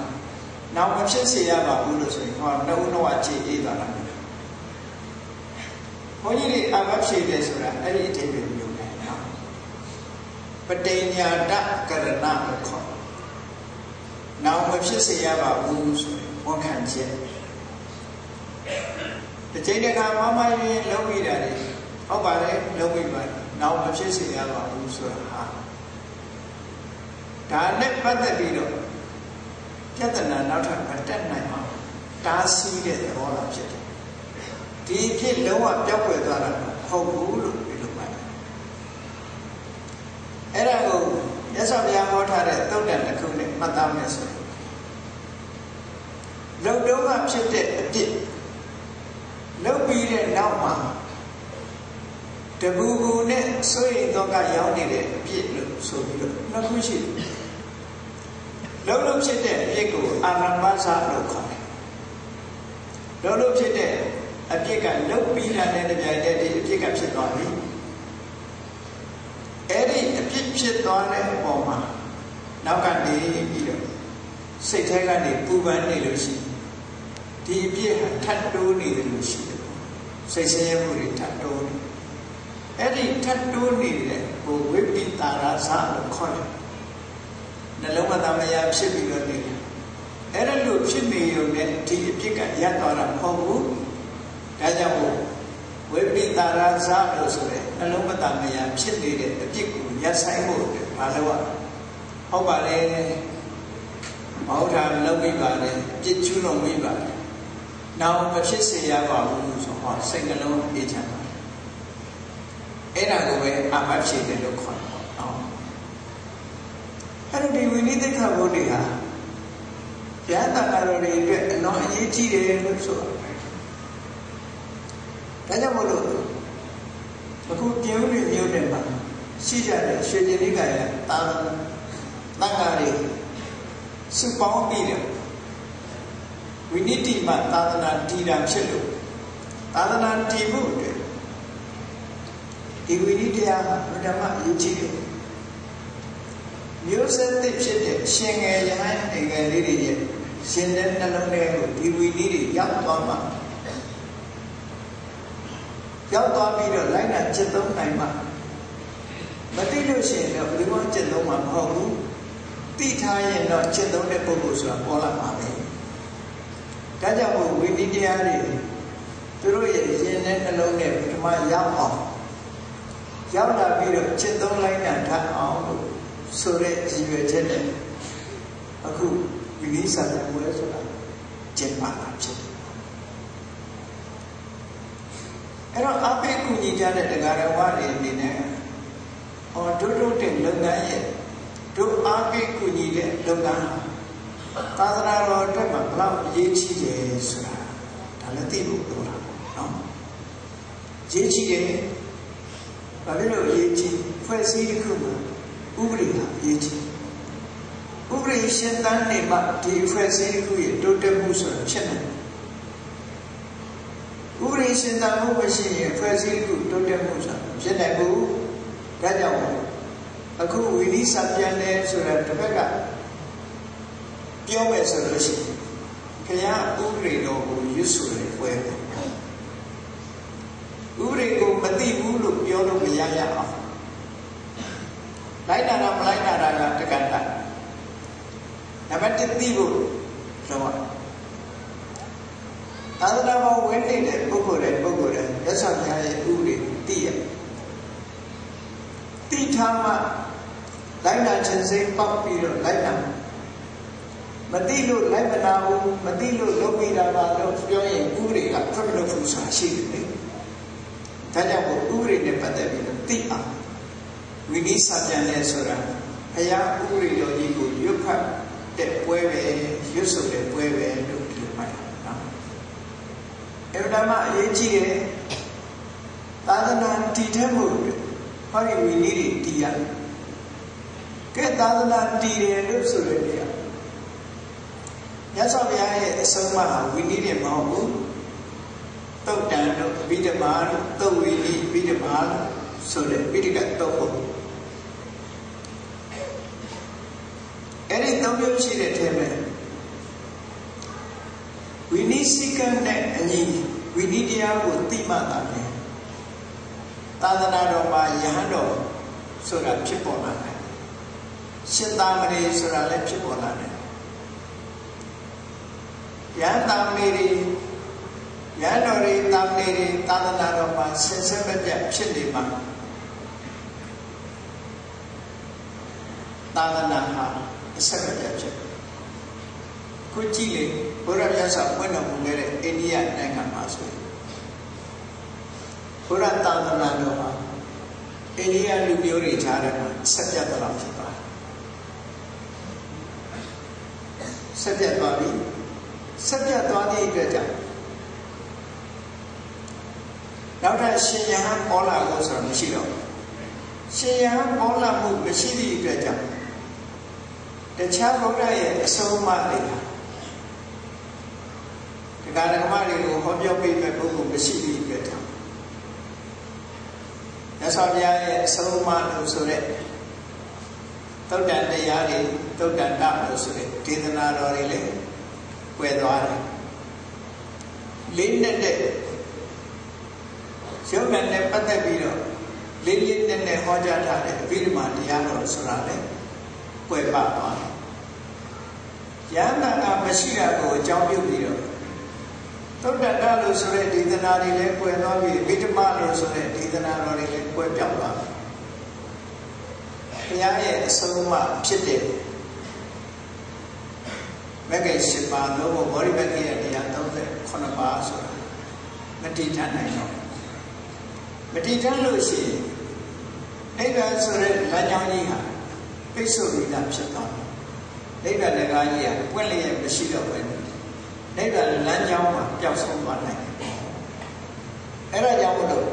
နောက်မဖြစ်စေရပါဘူးလို့ဆိုရင်ဟောနှုတ်နှောကြည်အေးသွားတာ ဘုန်းကြီးတွေအဘဖြေတယ်ဆိုတာအဲ့ဒီအတိတ်ပဲမျိုးပဲနော်ပတိညာတကရဏလို့ခေါ်နောင်မဖြစ်စေရပါဘူးဆိုရင်ဝန်ခံချက်ဒီချိန်တခါမမရင်းလုံးမိတာတွေဟုတ်ပါလေလုံးမိပါနောင်မဖြစ်စေရပါဘူးဆိုတာဟာဒါနဲ့ပတ်သက်ပြီးတော့ပြဿနာနောက်ထပ်မတက်နိုင်အောင်တားဆီးတဲ့သဘောလာဖြစ်တယ် ဒီဖြစ်လုံးဝပြောက်ွယ်သွားတာမဟုတ်ဘူးလို့ပြောလို့ပါတယ်အဲ့ဒါကိုမြတ်စွာဘုရားဟောထားတဲ့သုတ်တန်တစ်ခုနဲ့မှတ်သားမယ်ဆိုရင်လုံတုံးကဖြစ်တဲ့အပြစ်လုံပြီးတဲ့နောက်မှာတဘူဘူနဲ့ဆွေရင်တော့ကရောက်နေတဲ့အပြစ်လို့ဆိုပြီးတော့နှစ်ခုရှိတယ်လုံလုံဖြစ်တဲ့အပြစ်ကိုအာရမဇလို့ခေါ်တယ်လုံလုံဖြစ်တဲ့အ ပြစ်ကလုံပြီးတာနဲ့တပြိုင်တည်းဒီအပြစ်ကဖြစ်သွားပြီအဲ့ဒီအပြစ်ဖြစ်သွားတဲ့အပေါ်မှာနောက်ကနေပြီးတော့စိတ်ထဲကနေပူပန်နေလို့ရှိဒီအပြစ်ဟာထပ်တိုးနေတယ်လို့ရှိတယ်စိတ်ဆင်းရဲမှုတွေထပ်တိုးနေအဲ့ဒီထပ်တိုးနေတဲ့ဟိုဝိပိတာရဇလို့ခေါ်တယ်နှလုံးမသားမယားဖြစ်ပြီးတော့နေတယ်အဲ့ဒါလို့ဖြစ်နေရုံနဲ့ဒီအပြစ်ကရပ်သွားတာမဟုတ်ဘူး ဒါကြောင့်ဝိပိတာရဇလို့ဆိုတဲ့နှလုံးမသားမယားဖြစ်နေတဲ့အပြစ်ကိုရပ်ဆိုင်ဖို့မလုပ်ရဟုတ်ပါလေမဟုတ်တာလုပ်ပြီးပါလေပြစ်ချူးလို့ပြီးပါလေနောက်မဖြစ်စေရပါဘူးဆိုဟောစိတ်နှလုံးအေးချမ်းပါအဲ့ဒါကိုပဲအမှတ်ဖြေတယ်လို့ခေါ်တယ်ပေါ့နော်အဲ့တော့ဒီဝိနည်းသိက္ခာဘုဒ္ဓဟာဘုရားတန်ခါတော်တွေအတွက်အနော်အရေးကြီးတယ်လို့ဆိုတာ ဒါကြောင့်မို့လို့အခုပြုံးနေမျိုးတွေမှာရှိကြတဲ့ရွှေကျင်လေးကရတာတန်ခါတွေစုပေါင်းပြီးတယ်ဝိနည်းတိမှသာသနာတည်တာဖြစ်လို့သာသနာတည်ဖို့အတွက်ဒီဝိနည်းတရားဟာဘုရားမအရေးကြီးတယ်မျိုးဆက်သစ်ဖြစ်တဲ့ရှင်ငယ်ရဟန်းငယ်ငယ်လေးတွေရဲ့ရှင်တဲ့နှလုံးထဲကိုဒီဝိနည်းတွေရောက်သွားမှ ရောက်သွားပြီးတော့လိုက်နာจิตသုံးနိုင်မှမသိလို့ရှိရင်တော့ဘယ်လိုမှจิตသုံးမှာမဟုတ်ဘူးသိထားရင်တော့จิตသုံးတဲ့ပုဂ္ဂိုလ်ဆိုတာပေါ်လာမှာပဲဒါကြောင့်မို့ဝိနည်းတရားတွေသူတို့ရဲ့ရှင်တဲ့နှလုံးထဲပထမရောက်အောင်ရောက်လာပြီးတော့จิตသုံးလိုက်နာထအောင်လို့ဆိုတဲ့ရည်ရွယ်ချက်နဲ့အခုဝိနည်းစာတဲ့ပွဲဆိုတာကျင့်ပါတာဖြစ် အဲ့တော့အပိကုညီကြတဲ့တရားတော်ဝါတွေအနေနဲ့ဟောတို့တို့တဲ့လုပ်ငန်းရဲ့တို့အပိကုညီတဲ့လုပ်ငန်းသာသနာတော်အတွက်မှာဘလောက်အရေးကြီးတယ်ဆိုတာဒါလည်းသိဖို့လိုတာနော်ရေးကြီးတယ်ဘာဖြစ်လို့အရေးကြီးဖွဲ့စည်းတစ်ခုမှာဥပဒေဟာအရေးကြီးဥပဒေရှင်းတန်းနေမှဒီဖွဲ့စည်းတစ်ခုရဲ့တိုးတက်မှုဆိုတာဖြစ်နိုင်ဥ ပဒေရှင်းတန်းမှုမရှိရင်ဖွဲ့စည်းတစ်ခုတိုးတက်မှုဆိုတာဖြစ်နိုင်ဘူးဒါကြောင့်အခုဝိနည်းစာပြန်တယ်ဆိုတာတစ်ဖက်ကပြောမယ်ဆိုလို့ရှိရင်ခရဥပဒေတော်ကိုရွတ်ဆိုတယ်ပွဲတယ်ဥပဒေကိုမသိဘူးလို့ပြောလို့မရရအောင်လိုက်တာတော့မလိုက်တာကတက္ကတာနံပါတ်1သိဖို့တော့ သာသနာ့ဘဝဝင်နေတဲ့ပုဂ္ဂိုလ်တွေပုဂ္ဂိုလ်တွေရသော်များရဲ့ဥပဒေသိရသိထားမှလိုက်နာခြင်းစိတ်ပေါက်ပြီးတော့လိုက်နာမသိလို့လိုက်မနာဘူးမသိလို့လုပ်မိတာပါလို့ပြောရင်ဥပဒေကဖတ်မလို့ဖူးဆိုတာရှိတယ်လေဒါကြောင့်ဥပဒေနဲ့ပတ်သက်ပြီးတော့သိအောင်ဝိနည်းစာပြန်လဲဆိုတာဘုရားဥပဒေတော်ကြီးကိုရွတ်ဖတ်တဲ့ပွဲပဲရွတ်ဆိုတဲ့ပွဲပဲလို့ဒီလိုမှတ်တာနော် အဲ့ဒါမှအရေးကြီးတယ်သာသနာတည်တဲ့မှုဟောဒီဝိနည်းတွေတည်ရကဲသာသနာတည်တယ်လို့ဆိုတဲ့နေရာမြတ်စွာဘုရားရဲ့အဆုံးအမဟာဝိနည်းတွေမဟုတ်ဘူးတုတ်တန်တို့ဗိဓမာတို့သုတ်ဝိနည်းဗိဓမာတို့ဆိုတဲ့ပိဋကတော့ဖို့အဲ့ဒီသုံးမျိုးရှိတဲ့ထဲမှာ ဝိနည်းစိကံနဲ့အညီဝိနည်းတရားကိုသိမှသာလေသာသနာတော်မှာယဟန်တော်ဆိုတာဖြစ်ပေါ်လာတယ်ရှင်သာမဏေဆိုတာလည်းဖြစ်ပေါ်လာတယ်ယဟန်သာမဏေတွေယဟန်တော်တွေသာမဏေတွေသာသနာတော်မှာဆင်ဆက်မပြတ်ဖြစ်နေမှာသာသနာဟာအဆက်မပြတ်ဖြစ် ခုကြည့်လေဘုရားမြတ်စွာဘုရားမူခဲ့တဲ့အိန္ဒိယနိုင်ငံမှာဆိုဘုရားသာသနာတော်ဟာအိန္ဒိယလူမျိုးတွေကြားထဲမှာဆက်ပြတ်တော့ဖြစ်ပါဆက်ပြတ်သွားပြီဆက်ပြတ်သွားတဲ့အတွက်ကြောင့်နောက်ထပ်ရှင်ယဟန်ပေါ်လာလို့ဆိုတာမရှိတော့ရှင်ယဟန်ပေါ်လာမှုမရှိသည့်အတွက်ကြောင့်တခြားဘုရားရဲ့အဆုံးအမတွေ တရားဓမ္မတွေကိုဟောပြောပေးမဲ့ပုဂ္ဂိုလ်မရှိသည့်အတွက်ကြောင့်မြတ်စွာဘုရားရဲ့အဆုံးအမလို့ဆိုတဲ့သုတ်တန်တရားတွေသုတ်တန်တလို့ဆိုတဲ့ဒေသနာတော်တွေလည်းကွယ်သွားတယ်လေးနဲ့တဲ့ရုပ်နဲ့နဲ့ပတ်သက်ပြီးတော့လေးလေးနဲ့နဲ့ဟောကြားထားတဲ့အဘိဓမ္မာတရားတော်ဆိုတာလေကွယ်ပသွားတယ်။ယန္တာကမရှိတာကိုအကြောင်းပြုပြီးတော့ သုတ္တတလို့ဆိုတဲ့ဒေသနာတွေလည်းကွယ်သွားပြီးဗိဓမာလို့ဆိုတဲ့ဒေသနာတော်တွေလည်းကွယ်ပြောက်သွားတယ်။ဘုရားရဲ့အဆုံးအမဖြစ်တဲ့မဂ္ဂင်၈ပါးလို့ဘောရိမဂ္ဂင်တရား38ပါးဆိုတာမတည်ထနိုင်တော့မတည်ထလို့ရှိရင်နိဗ္ဗာန်ဆိုတဲ့လမ်းကြောင်းကြီးဟာပိတ်ဆို့ပြီးသားဖြစ်သွားတယ်နိဗ္ဗာန်ငါးကြီးကပွင့်လျက်မရှိတော့ဘူး နိဗ္ဗာန်လမ်းကြောင်းမှာပျောက်ဆုံးသွားနိုင်တယ်အဲ့ဒါကြောင့်မို့လို့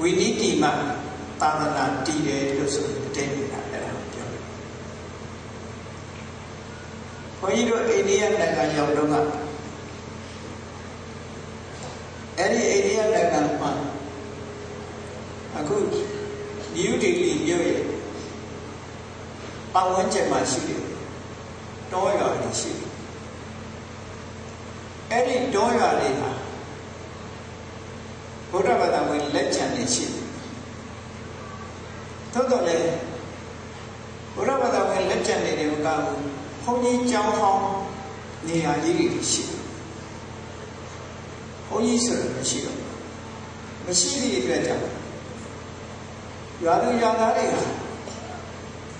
ဝိနည်းတိမသာသနာတည်တယ်လို့ဆိုတဲ့အတိတ်ကအဲ့ဒါပြောတယ်ဘုန်းကြီးတို့အိန္ဒိယနိုင်ငံရောက်တော့ကအဲ့ဒီအိန္ဒိယနိုင်ငံမှာအခုနယူးဒေလီမြို့ရဲ့ပတ်ဝန်းကျင်မှာရှိတယ်တောရွာတွေရှိတယ် အဲ့ဒီတောရွာတွေဟာဘုရားဘာသာဝင်လက်ကျန်နေရှိတယ်သို့တော်လည်းဘုရားဘာသာဝင်လက်ကျန်နေတယ်ကဘုန်းကြီးကျောင်းဟောင်းနေရာကြီးတွေရှိတယ်ဘုန်းကြီးဆိုတော့မရှိတော့မရှိသည့်အတွက်ကြောင့်ရွာသူရွာသားတွေက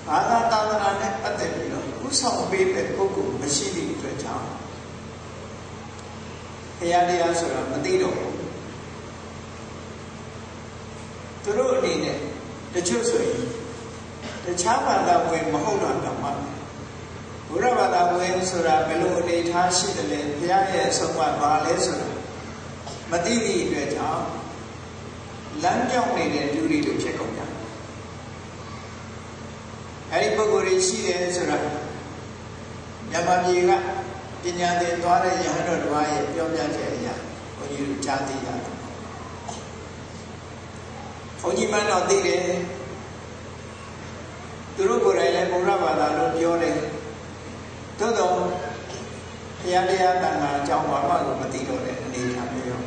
ဘာသာတာသနာနဲ့ပတ်သက်ပြီးတော့ဥဆောင်ပေးတဲ့ပုဂ္ဂိုလ်မရှိသည့်အတွက်ကြောင့်ဘု ရားတရားဆိုတာမသိတော့ဘူးသူတို့အနေနဲ့တချို့ဆိုရင်တခြားဘာသာဝင်မဟုတ်တော့တော့မှဘုရားဘာသာဝင်ဆိုတာဘယ်လိုအနေထားရှိတယ်လဲဘုရားရဲ့အဆုံးအမဘာလဲဆိုတာမသိသည့်အတွက်ကြောင့်လမ်းကြောင်းနေတဲ့လူတွေလိုဖြစ်ကုန်ကြအဲဒီပုဂ္ဂိုလ်တွေရှိတယ်ဆိုတာမြန်မာပြည်က ပညာသင်သွားတဲ့ယဟန်တော်တစ်ပါးရဲ့ပြောပြချက်အရာဘုန်းကြီးတို့ကြားသိရတယ်ဘုန်းကြီးမန်းတော့သိတယ်သူတို့ကိုယ်တိုင်လည်းဘုရားဘာသာလို့ပြောတယ်သို့တော့ဘုရားတရားတန်ခါအကြောင်းဘာမှကိုမသိတော့တဲ့အနေအထားမျိုးရော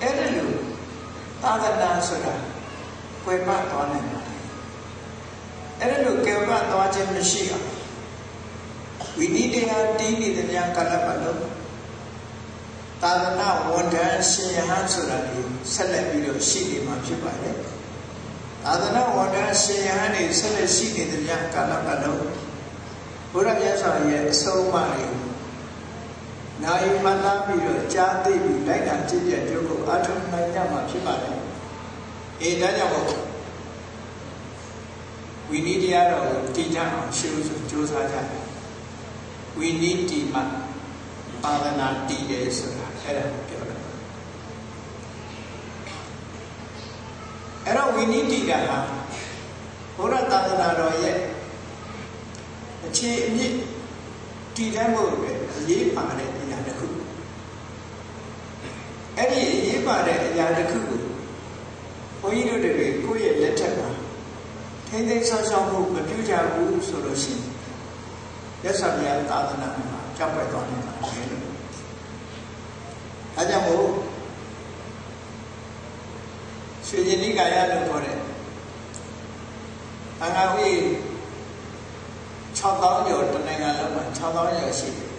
အဲ့ဒါလို့သာသနာဆိုတာကွယ်ပတ်သွားနိုင်တယ်အဲ့ဒါလို့ကွယ်ပတ်သွားခြင်းမရှိအောင် ဝိနည်းတရားတီးနေတဲ့များကလပ်ပါလို့သာသနာဝန်ထမ်းရှင်ယဟန်ဆိုတာဒီဆက်လက်ပြီးတော့ရှိနေမှာဖြစ်ပါတယ်သာသနာဝန်ထမ်းရှင်ယဟန်တွေဆက်လက်ရှိနေတဲ့များကလပ်ပါလို့ဘုရားမြတ်စွာရဲ့အဆုံးအမတွေနိုင်မှန်သားပြီးတော့ကြားသိပြီးလိုက်တာကြည့်ကြကြုပ်ကိုအထုံနိုင်ကြမှာဖြစ်ပါတယ်အေးဒါကြောင့်မို့ဝိနည်းတရားတော်ကိုတည်ကြအောင်ရှင်းလို့ကြိုးစားကြတယ် ဝိနည်းတည်မှပါဒနာတည်တယ်ဆိုတာအဲ့ဒါပြောတာအဲ့တော့ဝိနည်းတည်တာဟာဘုရားသာသနာတော်ရဲ့အခြေအမြစ်တည်တဲ့မှုပဲအရေးပါတဲ့အရာတစ်ခုအဲ့ဒီအရေးပါတဲ့အရာတစ်ခုကိုဘုန်းကြီးတို့တွေကိုယ့်ရဲ့လက်ထက်မှာထိမ့်သိမ်းဆောက်ရှောက်မှုမပြုကြဘူးဆိုလို့ရှိရင် ရသဗျာသာသနာမှာကြောက်ပဲသွားနေတာလေလို့အဲကြောင့်မို့ရွှေရင်နိကာယလို့ခေါ်တဲ့အငါဝိ6000ကျော်တနိုင်ငံလုံးမှာ6000ကျော်ရှိတယ်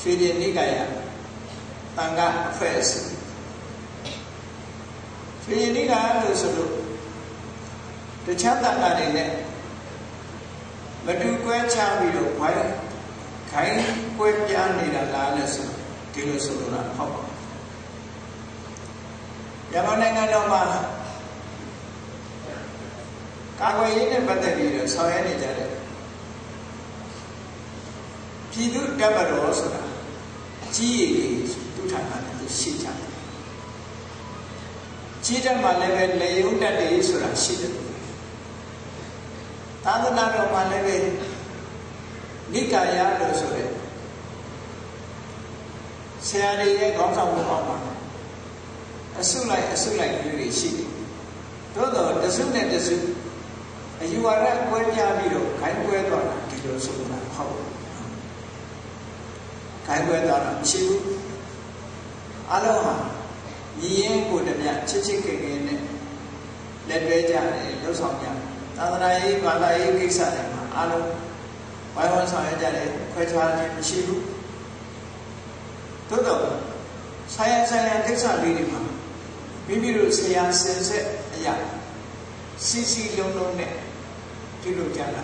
ရွှေရင်နိကာယတန်ခါအဖွဲ့အစည်းရွှေရင်နိကာယလို့ဆိုလို့တခြားတန်ခါတွေနဲ့ မတူကွဲခြားပြီးတော့ဘိုင်းခိုင်းကွဲပြားနေတာလားလို့ဆိုဒီလိုဆိုလို့လားဟုတ်ပါမြန်မာနိုင်ငံတော်မှာကာကွယ်ရေးနဲ့ပတ်သက်ပြီးတော့ဆောင်ရွက်နေကြတဲ့ပြည်သူတပ်မတော်ဆိုတာကြီးရည်သူ့ဌာနနဲ့ရှိကြတယ်ကြီးတက်မှာလည်းပဲလေယုံတက်တယ်ဆိုတာရှိတယ် သာသနာတော်မှာလည်းပဲနိကာယလို့ဆိုတဲ့ဆရာတွေရဲ့ခေါင်းဆောင်မှုအောက်မှာအစုလိုက်အစုလိုက်ကလေးတွေရှိတယ်။သို့တော့တစုနဲ့တစုအယူဝါဒကွဲပြားပြီးတော့ခိုင်းကွဲသွားတာဒီလိုဆိုတာဟုတ်ဘူး။ခိုင်းကွဲသွားတာမရှိဘူး။အလုံးဟာညီရင်ကိုတည်းကချစ်ချစ်ခင်ခင်နဲ့လက်တွဲကြတယ်လှုပ်ဆောင်ကြတယ် သာသနာရေးဘာသာရေးကိစ္စတွေမှာအားလုံးဝိုင်းဝန်းဆောင်ရွက်ကြတယ်ခွဲခြားခြင်းမရှိဘူးသို့တော့ဆရာဆရာကိစ္စလေးတွေမှာမိမိတို့ဆရာစင်ဆက်အရာစီစီလုံးလုံးနဲ့ပြုလုပ်ကြတာ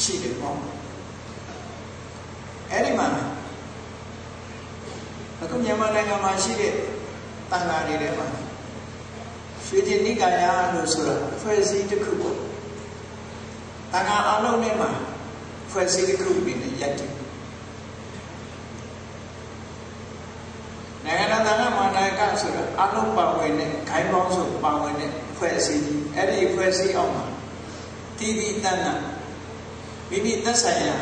ရှိတယ်ပေါ့အဲ့ဒီမှာအခုမြန်မာနိုင်ငံမှာရှိတဲ့တန်ခါတွေထဲမှာ ရွှေတင်နိကာယလို့ဆိုတာဖွဲ့စည်းတစ်ခုပေါ့တန်ခါအလုံးနဲ့မှာဖွဲ့စည်းတစ်ခုအနေနဲ့ရက်တယ်နိုင်ငံတော်တန်ခါမန္တကဆိုတာအလုံးပါဝင်တဲ့ဂိုင်းပေါင်းစုပါဝင်တဲ့ဖွဲ့စည်းအဲ့ဒီဖွဲ့စည်းအောင်မှာတီးတီးတန်းတန်းမိမိသက်ဆိုင်ရာ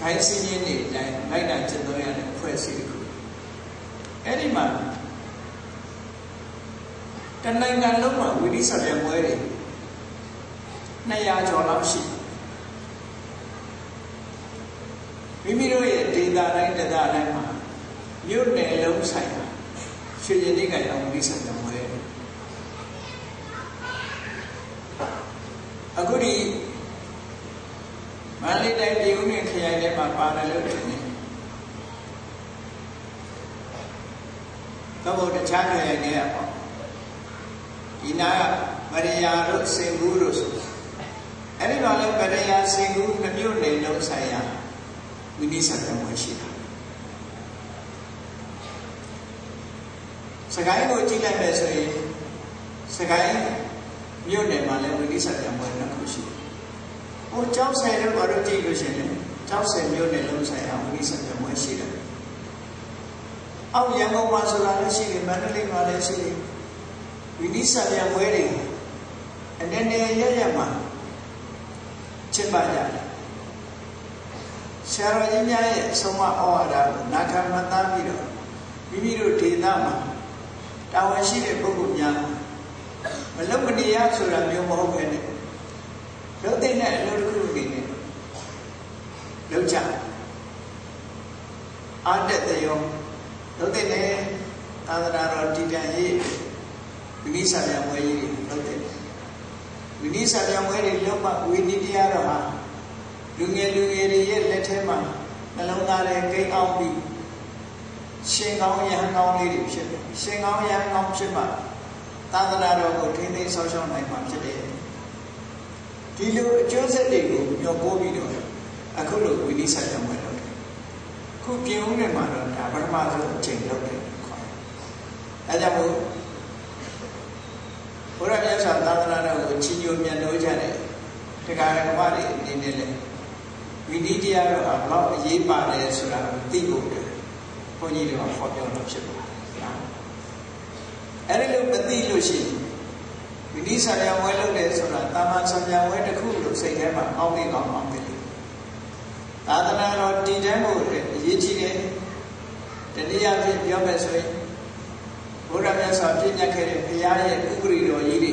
ဂိုင်းစည်းရင်းတွေတိုင်းလိုက်တာကျင့်သုံးရတဲ့ဖွဲ့စည်းတစ်ခုအဲ့ဒီမှာ တနိုင်ငံလုံးမှာဝိရိယပြန်ပွဲတွေ200ကျော်လောက်ရှိမိမိတို့ရဲ့ဒေသတိုင်းဒေသတိုင်းမှာမြို့နယ်လုံးဆိုင်ရာရွှေရည်နေကအောင်ဝိရိယပြန်ပွဲအခုဒီမန္တလေးတိုင်းပြည်ဦးမြင့်ခရိုင်ထဲမှာပါတယ်လို့ထင်တယ်တော့တခြားခရိုင်တွေကပေါ့ ဒီနာကမရယာတို့စင်ကူးတို့ဆိုအဲ့ဒီမှာလည်းမရယာစင်ကူးနှမျိုးနယ်လုံးဆိုင်ရာမိမိဆက်တယ်မရှိတာစကိုင်းကိုကြည့်လိုက်မယ်ဆိုရင်စကိုင်းမြို့နယ်မှာလည်းဝိလိဆက်တယ်ပွဲနှစ်ခုရှိတယ်။ဟိုကျောင်းဆယ်တို့ဘာလို့ကြည့်လို့ရှိရင်ကျောင်းဆယ်မြို့နယ်လုံးဆိုင်ရာဝိလိဆက်တယ်ပွဲရှိတယ်။အောက်ရန်ကုန်မှာဆိုတာလည်းရှိတယ်မန္တလေးမှာလည်းရှိတယ် ဝိနည်းဆံရပွဲတွေအနေနဲ့ရရမှာကျင့်ပါကြတယ်ဆရာတော်ကြီးများရဲ့အဆုံးမဩဝါဒကိုနာခံမသားပြီးတော့မိမိတို့ဒေသမှာတာဝန်ရှိတဲ့ပုဂ္ဂိုလ်များမလုံမနေရဆိုတာမျိုးမဟုတ်ပဲနဲ့လုံးသိတဲ့အလုပ်တစ်ခုအနေနဲ့လုပ်ကြအားတက်တဲ့ရောလုံးသိတဲ့သာသနာတော်တည်တံ့ရေး ဝိနည်းစာပြန်ပွဲကြီးတွေလုပ်တယ်ဝိနည်းစာပြန်ပွဲတွေလုပ်မှဝိနည်းတရားတော်ဟာလူငယ်လူငယ်တွေရဲ့လက်ထဲမှာနှလုံးသားထဲကိန်းအောင်ပြီးရှင်ကောင်းရဟန်းကောင်းလေးတွေဖြစ်တယ်ရှင်ကောင်းရဟန်းကောင်းဖြစ်မှသာသနာတော်ကိုထိန်းသိမ်းဆောက်ရှောက်နိုင်မှာဖြစ်တယ်ဒီလိုအကျိုးဆက်တွေကိုမျှော်ပိုးပြီးတော့အခုလိုဝိနည်းစာပြန်ပွဲလုပ်တယ်ခုပြင်ဦးနယ်မှာတော့ဒါပထမဆုံးအချိန်လုပ်တယ်ခေါ်တယ်အဲကြောင့်မို့ ဘုရားမြတ်စွာသာသနာတော်ကိုချီးကျူးမြတ်လို့ကြတယ်တရားဓမ္မတွေအနေနဲ့လည်းဝိနည်းတရားတော်ဟာဘလောက်အရေးပါတယ်ဆိုတာကိုသိဖို့တယ်ဘုန်းကြီးတွေကဟောပြောလို့ဖြစ်ပါတယ်အဲ့ဒီလိုမသိလို့ရှိရင်ဝိနည်းဆရာဝဲလုပ်တယ်ဆိုတာတာမန်ဆရာဝဲတစ်ခုလို့စိတ်ထဲမှာအောင်းနေကောင်းအောင်တယ်သာသနာတော်တည်တံ့ဖို့အရေးကြီးတယ်တနည်းအားဖြင့်ပြောမယ်ဆိုရင်ဘု ရားမြတ်စွာပြည့်ညတ်ခဲ့တဲ့ဘုရားရဲ့ဥပရိတော်ကြီးတွေ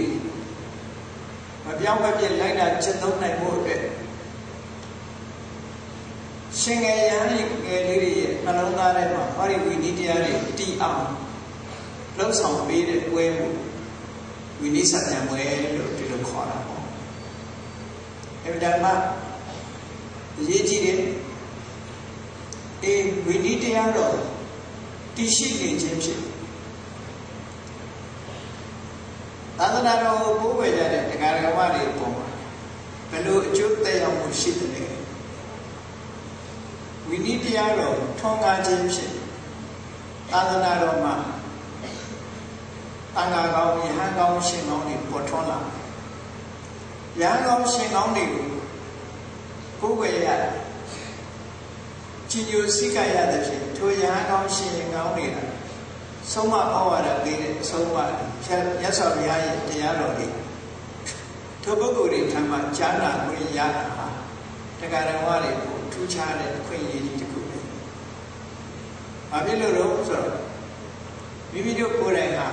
မပြောင်းမပြည့်လိုက်တာจิตသုံးနိုင်ဖို့အတွက်ရှင်ငယ်ရဟန်းငယ်လေးတွေရဲ့နှလုံးသားထဲမှာဟောဒီဝိနည်းတရားတွေတည်အောင်လှုပ်ဆောင်ပေးတဲ့ပွဲမှုဝိနည်းစံပွဲလို့ဒီလိုခေါ်တာပေါ့အဲ့ဒါမှအရေးကြီးတယ်အေးဝိနည်းတရားတော့တည်ရှိနေခြင်းဖြစ် သာသနာတော်ကိုကိုးကွယ်ကြတဲ့တရားတော်တွေပုံမှာဘယ်လိုအကျိုးသက်ရောက်မှုရှိတယ်လဲဝိနည်းတရားတော်ထွန်းကားခြင်းဖြစ်သာသနာတော်မှာတန်ခါကောင်းယဟန်ကောင်းရှင်ကောင်းတွေပေါ်ထွန်းလာယဟန်ကောင်းရှင်ကောင်းတွေကိုကိုးကွယ်ရတယ်ကြည်ညိုစိတ်ကရတဲ့ဖြင့်ထိုယဟန်ကောင်းရှင်ကောင်းတွေက ဆုံးမဩဝါဒပေးတဲ့ဆုံးမဖြတ်ရသော်ဘုရားရဲ့တရားတော်တွေထိုပုဂ္ဂိုလ်တွေထံမှာဈာနာခွင့်ရတာဟာတရားတော်ဝါတွေကိုထူးခြားတဲ့အခွင့်အရေးကြီးတစ်ခုပဲ။ဘာဖြစ်လို့လဲဆိုတော့မိမိတို့ကိုယ်တိုင်ဟာ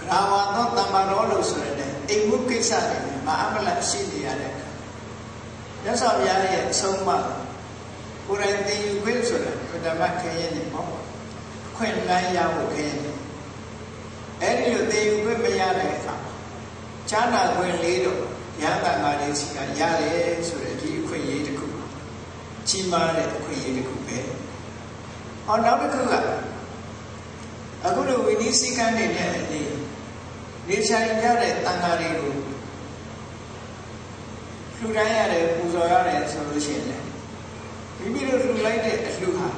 ကရာဝါသောတမ္မာရောလို့ဆိုရတဲ့အိမ်မှုကိစ္စတွေမအမလရှိနေရတဲ့အခါရသော်ဘုရားရဲ့အဆုံးအမကိုယ်တိုင်သိယူခွင့်ဆိုတာဓမ္မခရင်နေပေါ့ ခွင့်လန်းရဖို့ခရင်အဲ့ဒီလိုသိယူခွင့်မရတဲ့အခါဈာနာခွင့်လေးတော့ရဟန္တာမာလေးစီကရတယ်ဆိုတဲ့ဒီအခွင့်အရေးတစ်ခုကြီးမားတဲ့အခွင့်အရေးတစ်ခုပဲဟောနောက်တစ်ခုကအခုလိုဝိနည်းစည်းကမ်းတွေနဲ့အနေနေဆိုင်ကြတဲ့တန်ဃာတွေကိုလှူဒန်းရတယ်ပူဇော်ရတယ်ဆိုလို့ရှိရင်မိမိတို့လှူလိုက်တဲ့အလှူဟာ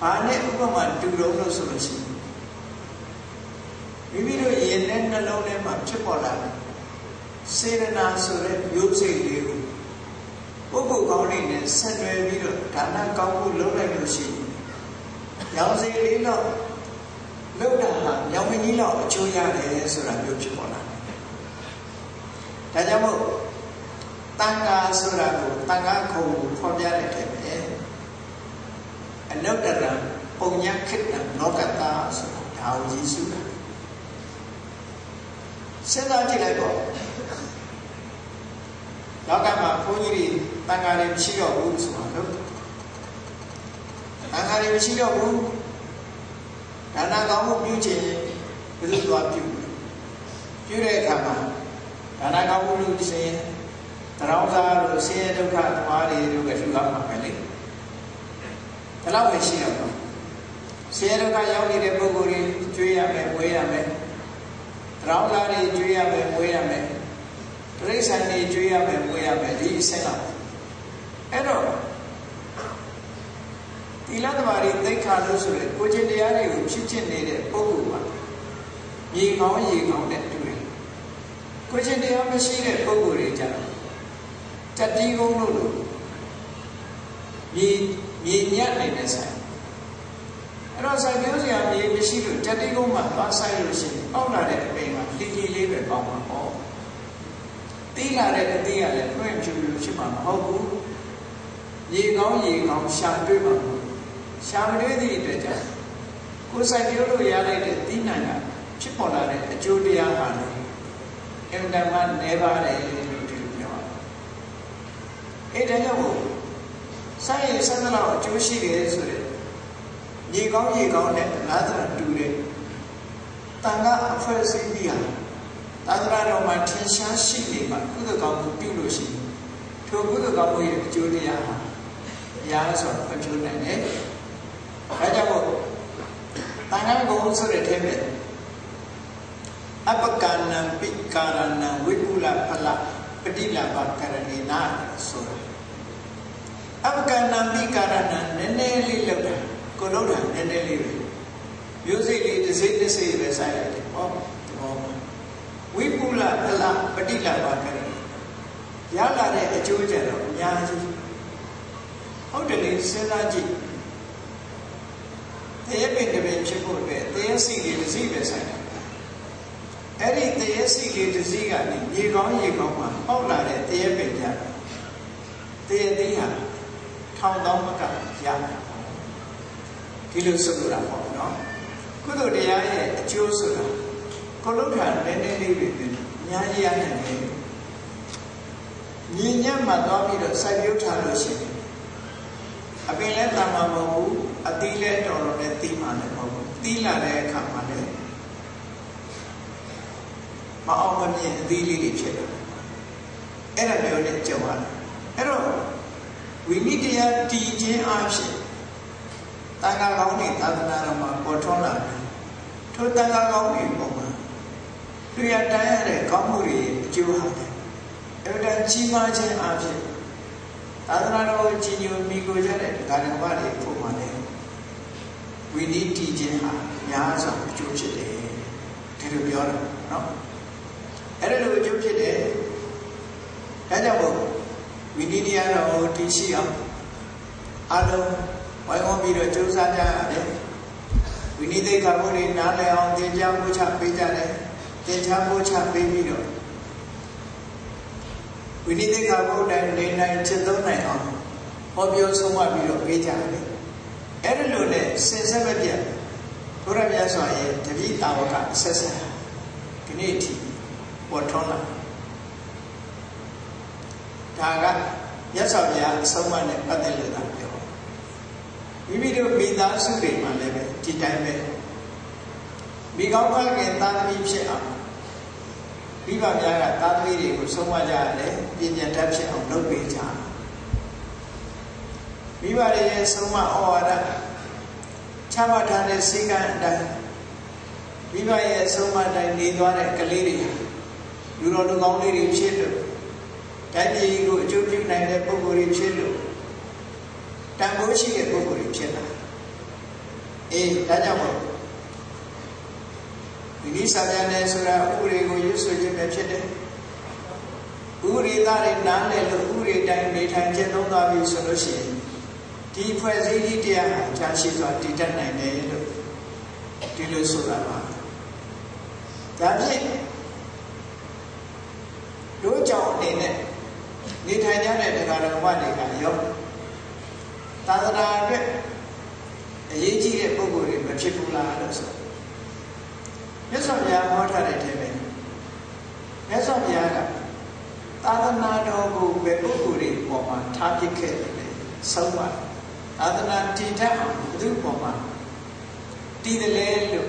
ဘာနဲ့ဥပမာတူတော့လို့ဆိုလို့ရှိရင်မိမိတို့ရင်နဲ့နှလုံးထဲမှာဖြစ်ပေါ်လာတဲ့စေရနာဆိုတဲ့မျိုးစိတ်လေးကိုပုဂ္ဂိုလ်ကောင်းတွေနဲ့ဆက်နွယ်ပြီးတော့ဒါနကောင်းမှုလုပ်လိုက်လို့ရှိရင်ရောင်စိတ်လေးတော့လောက်တာဟာရောင်မကြီးတော့အကျိုးရတယ်ဆိုတာမျိုးဖြစ်ပေါ်လာတယ်။ဒါကြောင့်မို့တန်ခါဆိုတာကိုတန်ခါခုံကိုဖော်ပြတဲ့ထဲမှာ အနုတ္တရပုံညာခိတ္တလောကတာဆိုတာဒါကိုယေရှုစဉ်းစားကြည့်လိုက်ပေါ့လောကမှာဘုန်းကြီးတွေတန်ခါတွေမရှိတော့ဘူးဆိုတာလို့တန်ခါတွေမရှိတော့ဘူးဒါနကောင်းမှုပြုခြင်းဘယ်လိုသွားပြုပြုတဲ့အခါမှာဒါနကောင်းမှုလုပ်ခြင်းတရားစားလို့ဆင်းရဲဒုက္ခသမားတွေတို့ကလှူရမှာပဲလေ ဒါတော့ပဲရှိတော့ဘူးဆင်းရဲဒုက္ခရောက်နေတဲ့ပုဂ္ဂိုလ်တွေကျွေးရမယ်ဝေးရမယ်တရားစားတွေကျွေးရမယ်ဝေးရမယ်တိရစ္ဆာန်တွေကျွေးရမယ်ဝေးရမယ်ဒီအဆင့်လောက်အဲ့တော့သီလသမာဓိသိက္ခာလို့ဆိုရယ်ကိုကျင့်တရားတွေကိုဖြစ်ဖြစ်နေတဲ့ပုဂ္ဂိုလ်မှာရေကောင်းရေကောင်းနဲ့တူတယ်ကိုကျင့်တရားမရှိတဲ့ပုဂ္ဂိုလ်တွေကြတော့တတိကုန်းလို့လို့မြေ မြေညက်နေတဲ့ဆိုင်အဲ့တော့ဆိုင်ပြောစရာမြေမရှိလို့တတိကုန်းမှာသွားဆိုင်လို့ရှိရင်အောက်လာတဲ့အပိန်မှာလှီလှီလေးပဲပေါက်မှာပေါ့တီးလာတဲ့အသေးကလည်းတွန့်ဖြူဖြူဖြစ်မှာမဟုတ်ဘူးရေကောင်းရေကောင်းရှာတွေ့မှာမဟုတ်ရှာမတွေ့သည့်အတွက်ကြောင့်ကိုယ်ဆိုင်ပြောလို့ရလိုက်တဲ့တိဏ္ဍာဖြစ်ပေါ်လာတဲ့အကျိုးတရားဟာလည်းအင်တမနေပါတယ်လို့ဒီလိုပြောအဲ့ဒါကြောင့် ဆိုင်ရဆန္ဒလောက်အကျိုးရှိတယ်ဆိုတဲ့ရေကောင်းရေကောင်းနဲ့ငါးသရတူတဲ့တန်ခါအဖွဲ့အစည်းကြီးဟာသာသနာတော်မှာထင်ရှားရှိနေမှာကုသကောင်းမှုပြုလို့ရှိရင်ထိုကုသကောင်းမှုရဲ့အကျိုးတရားဟာရာဆိုအကျိုးနိုင်တယ်။ဒါကြောင့်မို့တန်ခါကုံဆိုတဲ့ထဲမှာအပကနံပိကာရဏံဝိပုလဖလပတိလဘကရဏေနာဆိုတာ အပကနံပိကာရဏံနည်းနည်းလေးလောက်တာကိုလောက်တာနည်းနည်းလေးပဲမျိုးစိတ်လေးတစ်စိတ်တစ်စိတ်ပဲဆိုင်ရတယ်ဟောဟောဝိပုလဖလပတိလဘကရဏေရလာတဲ့အကျိုးကြတော့အများကြီးဟုတ်တယ်လေစဉ်းစားကြည့်တရားပင်တပင်ဖြစ်ဖို့အတွက်တရားစီလေးတစ်စီပဲဆိုင်တယ်အဲ့ဒီတရက်စီလေးတစ်စီးကနေရေကောင်းရေကောင်းမှပေါက်လာတဲ့တရက်ပင်ကြတရက်သေးဟာ ထောင်တောင်းမကရဒီလိုဆိုလိုတာပေါ့နော်ကုသိုလ်တရားရဲ့အကျိုးဆိုတာကိုလုထာနည်းနည်းလေးပဲအများကြီးရနိုင်တယ်ညီညံ့မှသွားပြီးတော့စိုက်ပျိုးထားလို့ရှိရင်အပင်လည်းတာမှာမဟုတ်ဘူးအသီးလည်းတော်တော်နဲ့သီးမှလည်းမဟုတ်ဘူးသီးလာတဲ့အခါမှာလည်းမအောင်မမြင်အသေးလေးတွေဖြစ်တယ်အဲ့ဒါမျိုးနဲ့ကြုံရတယ်အဲ့တော့ ဝိနည်းတရားတည်ခြင်းအဖြစ်တန်ခါကောင်းတွေသာသနာတော်မှာပေါ်ထွန်းလာတယ်ထိုတန်ခါကောင်းတွေပုံမှာသူရတန်းရတဲ့ကောင်းမှုတွေအကျိုးဟာတယ်အဲ့ဒါကြီးမားခြင်းအဖြစ်သာသနာတော်ကိုကြီးညိုမိကိုကြတဲ့ဒါနမတွေပုံမှာလည်းဝိနည်းတည်ခြင်းဟာများစွာအကျိုးဖြစ်တယ်ဒီလိုပြောတာနော်အဲ့ဒါလိုအကျိုးဖြစ်တယ်ဒါကြောင့်မို့ဝိနည်း တရားတော်တည်ရှိအောင်အလုံးဝိုင်းဝန်းပြီးတော့ကြိုးစားကြရတယ်ဝိနည်းသိက္ခာပုဒ်တွေနားလည်အောင်သင်ကြားပို့ချပေးကြတယ်သင်ကြားပို့ချပေးပြီးတော့ဝိနည်းသိက္ခာပုဒ်တိုင်းနေနိုင်ချက်သုံးနိုင်အောင်ဟောပြောဆုံးမပြီးတော့ပေးကြတယ်အဲ့ဒါလိုနဲ့စင်ဆက်မပြတ်ဘုရားမြတ်စွာရဲ့တတိတာဝကဆက်ဆက်ဒီနေ့အထိပေါ်ထွန်းလာဒါက မြတ်စွာဘုရားအဆုံးအမနဲ့ပတ်သက်လို့သာပြောမိမိတို့မိသားစုတွေမှာလည်းပဲဒီတိုင်းပဲမိကောင်းဖခင်သားသမီးဖြစ်အောင်မိဘများကသားသမီးတွေကိုဆုံးမကြရတယ်ပညာတတ်ဖြစ်အောင်လုပ်ပေးကြမိဘတွေရဲ့ဆုံးမဩဝါဒချမှတ်ထားတဲ့စိတ်ကအတိုင်းမိဘရဲ့ဆုံးမတိုင်းနေသွားတဲ့ကလေးတွေလူတော်လူကောင်းလေးတွေဖြစ်လို့ တိုင်းပြည်ကိုအကျိုးပြုနိုင်တဲ့ပုဂ္ဂိုလ်တွေဖြစ်လို့တန်ဖိုးရှိတဲ့ပုဂ္ဂိုလ်တွေဖြစ်လာအေးဒါကြောင့်မို့ဒီနိစ္စပြန်တယ်ဆိုတာဥပဒေကိုရွတ်ဆိုခြင်းပဲဖြစ်တယ်ဥပဒေသားတွေနားလည်လို့ဥပဒေတိုင်းနေထိုင်ကျင့်သုံးသွားပြီဆိုလို့ရှိရင်ဒီဖွဲ့စည်းကြီးတရားဟာကြာရှိစွာတည်တတ်နိုင်တယ်လို့ဒီလိုဆိုတာပါဒါဖြင့်တို့ကြောင့်အနေနဲ့ နေထိုင်ကြတဲ့တရားတော်ဘာတွေကရောသာသနာအတွက်အရေးကြီးတဲ့ပုဂ္ဂိုလ်တွေမဖြစ်ဘူးလားလို့ဆိုမြတ်စွာဘုရားဟောထားတဲ့ထဲပဲမြတ်စွာဘုရားကသာသနာတော်ကိုဘယ်ပုဂ္ဂိုလ်တွေပေါ်မှာထားပစ်ခဲ့တယ်ဆုံးပါသာသနာတည်ထအောင်ဘုသူပေါ်မှာတည်တယ်လေလို့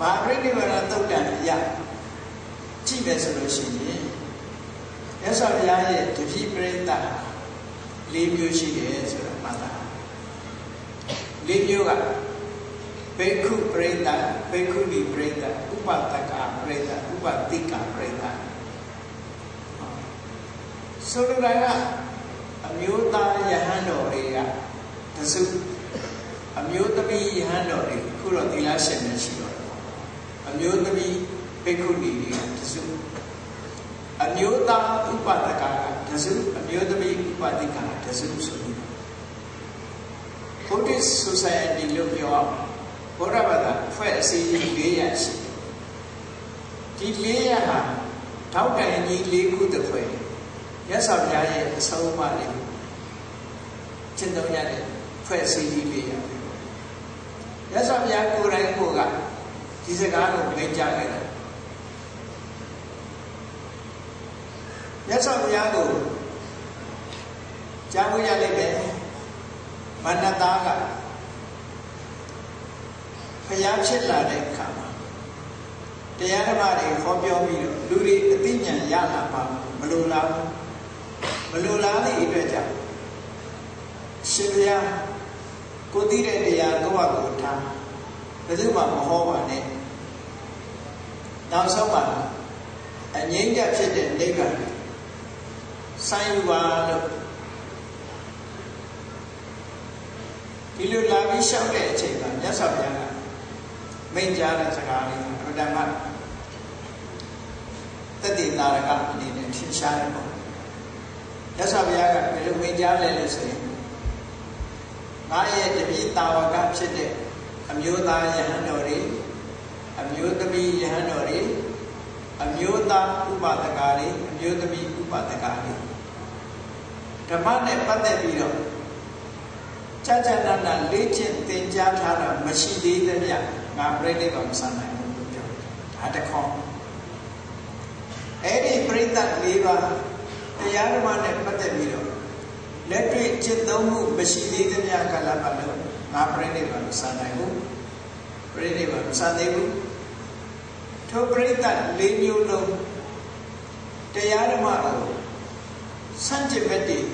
မဟာပရိနိဗ္ဗာန်သုတ်တန်ရကြည့်မယ်ဆိုလို့ရှိရင် မြတ်စွာဘုရားရဲ့တတိပရိသတ်လေးမျိုးရှိတယ်ဆိုတာမှတ်သားလေးမျိုးကဘေခုပရိသတ်ဘေခုဒီပရိသတ်ဥပတကပရိသတ်ဥပတိကပရိသတ်ဆိုလိုတာကအမျိုးသားယဟန်တော်တွေကတစုအမျိုးသမီးယဟန်တော်တွေခုတော့သီလရှင်နေရှိတော့တယ်အမျိုးသမီးဘေခုဒီတွေကတစု အမျိုးသားဥပဒကကတစုအမျိုးသမီးဥပတိကတစုဆိုပြီး Buddhist Society လို့ပြောအောင်ဘုရားဘာသာဖွဲ့အစည်း400ရှိဒီ400ဟာထောက်တိုင်ကြီး၄ခုတစ်ဖွဲ့ရသော်ဘုရားရဲ့အဆုံးအမလေးကျင့်သုံးရတဲ့ဖွဲ့စည်းကြီး400ပဲရသော်ဘုရားကိုယ်တိုင်ကိုယ်ကဒီစကားကိုမိန့်ကြားခဲ့တ ယ်ရသော်ဘုရားကိုကြားဖို့ရလိမ့်မယ်မနတာကဖျားဖြစ်လာတဲ့အခါမှာတရားဓမ္မတွေခေါ်ပြောပြီးတော့လူတွေအသိဉာဏ်ရလာပါမလိုလားမလိုလားတဲ့အတွက်ကြောင့်ရှင်ဘုရားကိုသိတဲ့တရားကိုယ့်ဟာကိုယ်ထားဘယ်သူမှမဟောပါနဲ့နောက်ဆုံးမှာအငြိမ့်ကြဖြစ်တဲ့နိဗ္ဗာန် ဆိုင်ယူပါလို့ဒီလိုလာပြီးရှောက်တဲ့အချိန်မှာမြတ်စွာဘုရားကမိန့်ကြားတဲ့စကားလေးအမှန်တမ်းတတိတာရကအနေနဲ့ထင်ရှားတယ်ပေါ့မြတ်စွာဘုရားကဘယ်လိုမိန့်ကြားလဲလို့ဆိုရင်ငါရဲ့တပည့်တာဝကဖြစ်တဲ့အမျိုးသားယဟန်တော်တွေအမျိုးသမီးယဟန်တော်တွေအမျိုးသားဥပဒကာတွေအမျိုးသမီးဥပဒကာတွေ ဓမ္မနဲ့ပတ်သက်ပြီးတော့ကြာကြာနာနာလေ့ကျင့်သင်ကြားထားတာမရှိသေးသမျှငါပြိဋိဘံမဆန်နိုင်ဘူးလို့ပြောတာဒါတခေါက်အဲ့ဒီပြိတ္တ၄ပါးတရားဓမ္မနဲ့ပတ်သက်ပြီးတော့လက်တွေ့จิตသုံးမှုမရှိသေးသမျှကာလပတ်လုံးငါပြိဋိဘံမဆန်နိုင်ဘူးပြိဋိဘံမဆန်သေးဘူးထိုပြိတ္တ၄မျိုးလုံးတရားဓမ္မကိုစံကျင်မဲ့တည်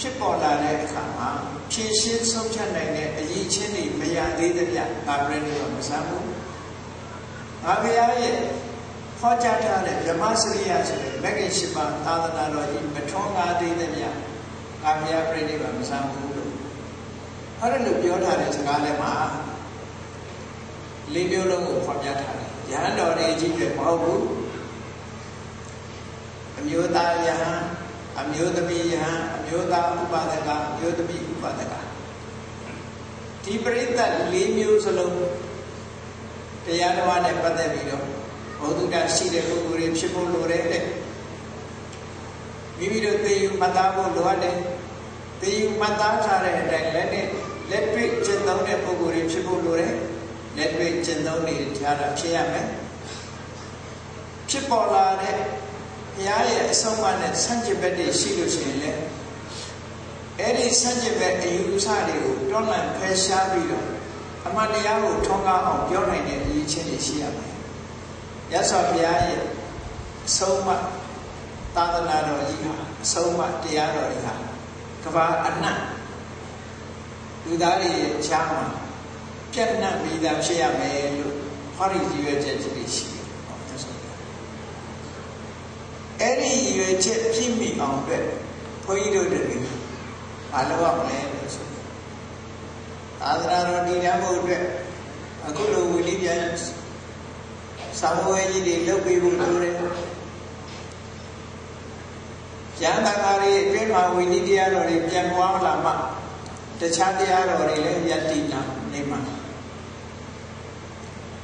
ဖြစ်ပေါ်လာတဲ့အခါမှာဖြည့်ရှင်းဆုံးဖြတ်နိုင်တဲ့အရေးချင်းတွေမရသေးတဲ့ပြငါပြည့်နေတော့မစမ်းဘူးငါဘုရားရဲ့ဟောကြားထားတဲ့ဗြဟ္မစရိယဆိုတဲ့မဂ္ဂင်၈ပါးသာသနာတော်ကြီးမထွန်းကားသေးတဲ့ပြငါဘုရားပြည့်နေပါမစမ်းဘူးလို့ဟောတယ်လို့ပြောထားတဲ့စကားထဲမှာလေးမျိုးလုံးကိုဖော်ပြထားတယ်ယဟန်တော်တွေကြီးပဲမဟုတ်ဘူးအမျိုးသားယဟန် အမျိုးသမီးယဟန်အမျိုးသားဥပါဒကအမျိုးသမီးဥပါဒကဒီပရိသတ်၄မျိုးစလုံးတရားတော်နဲ့ပတ်သက်ပြီးတော့ဘုဒ္ဓကရှိတဲ့ပုဂ္ဂိုလ်တွေဖြစ်ဖို့လိုတယ်တဲ့မိမိတို့သိယူမှတ်သားဖို့လိုအပ်တယ်သိယူမှတ်သားထားတဲ့အတိုင်းလက်နဲ့လက်တွေ့ကျင့်သုံးတဲ့ပုဂ္ဂိုလ်တွေဖြစ်ဖို့လိုတယ်လက်တွေ့ကျင့်သုံးနေထားတာဖြစ်ရမယ်ဖြစ်ပေါ်လာတဲ့ဘု ရားရဲ့အဆုံးအမနဲ့ဆန့်ကျင်ဘက်တွေရှိလို့ရှိရင်လည်းအဲ့ဒီဆန့်ကျင်ဘက်အယူအဆတွေကိုတွန်းလှန်ဖယ်ရှားပြီးတော့အမှန်တရားကိုထွန်းကားအောင်ပြောနိုင်တဲ့အရေးချင်းတွေရှိရမယ်။ရသော်ဘုရားရဲ့အဆုံးအမသာသနာတော်ကြီးဟာအဆုံးအမတရားတော်ကြီးဟာကဘာအနှံ့လူသားတွေရဲ့ချားမှာပြတ်နှံ့ပြီးသားဖြစ်ရမယ်လို့ဟောဒီရည်ရွယ်ချက်ကြီးရှိတယ်။ဟုတ်တယ်ဆို အဲ့ဒီရည်ရွယ်ချက်ပြည့်မီအောင်အတွက်ဘုန်းကြီးတို့တွေမလုပ်ရမလဲလို့ဆိုသာသနာတော်တည်တံ့ဖို့အတွက်အခုလိုဝီလိပြန်ဆောင်းဝဲကြီးတွေလုပ်ပြီးဖို့လိုတယ်ကျမ်းသာကားတွေအတွင်းမှာဝီလိတရားတော်တွေပြန်ပွားလာမှတခြားတရားတော်တွေလည်းယက်တည်လာနေမှာ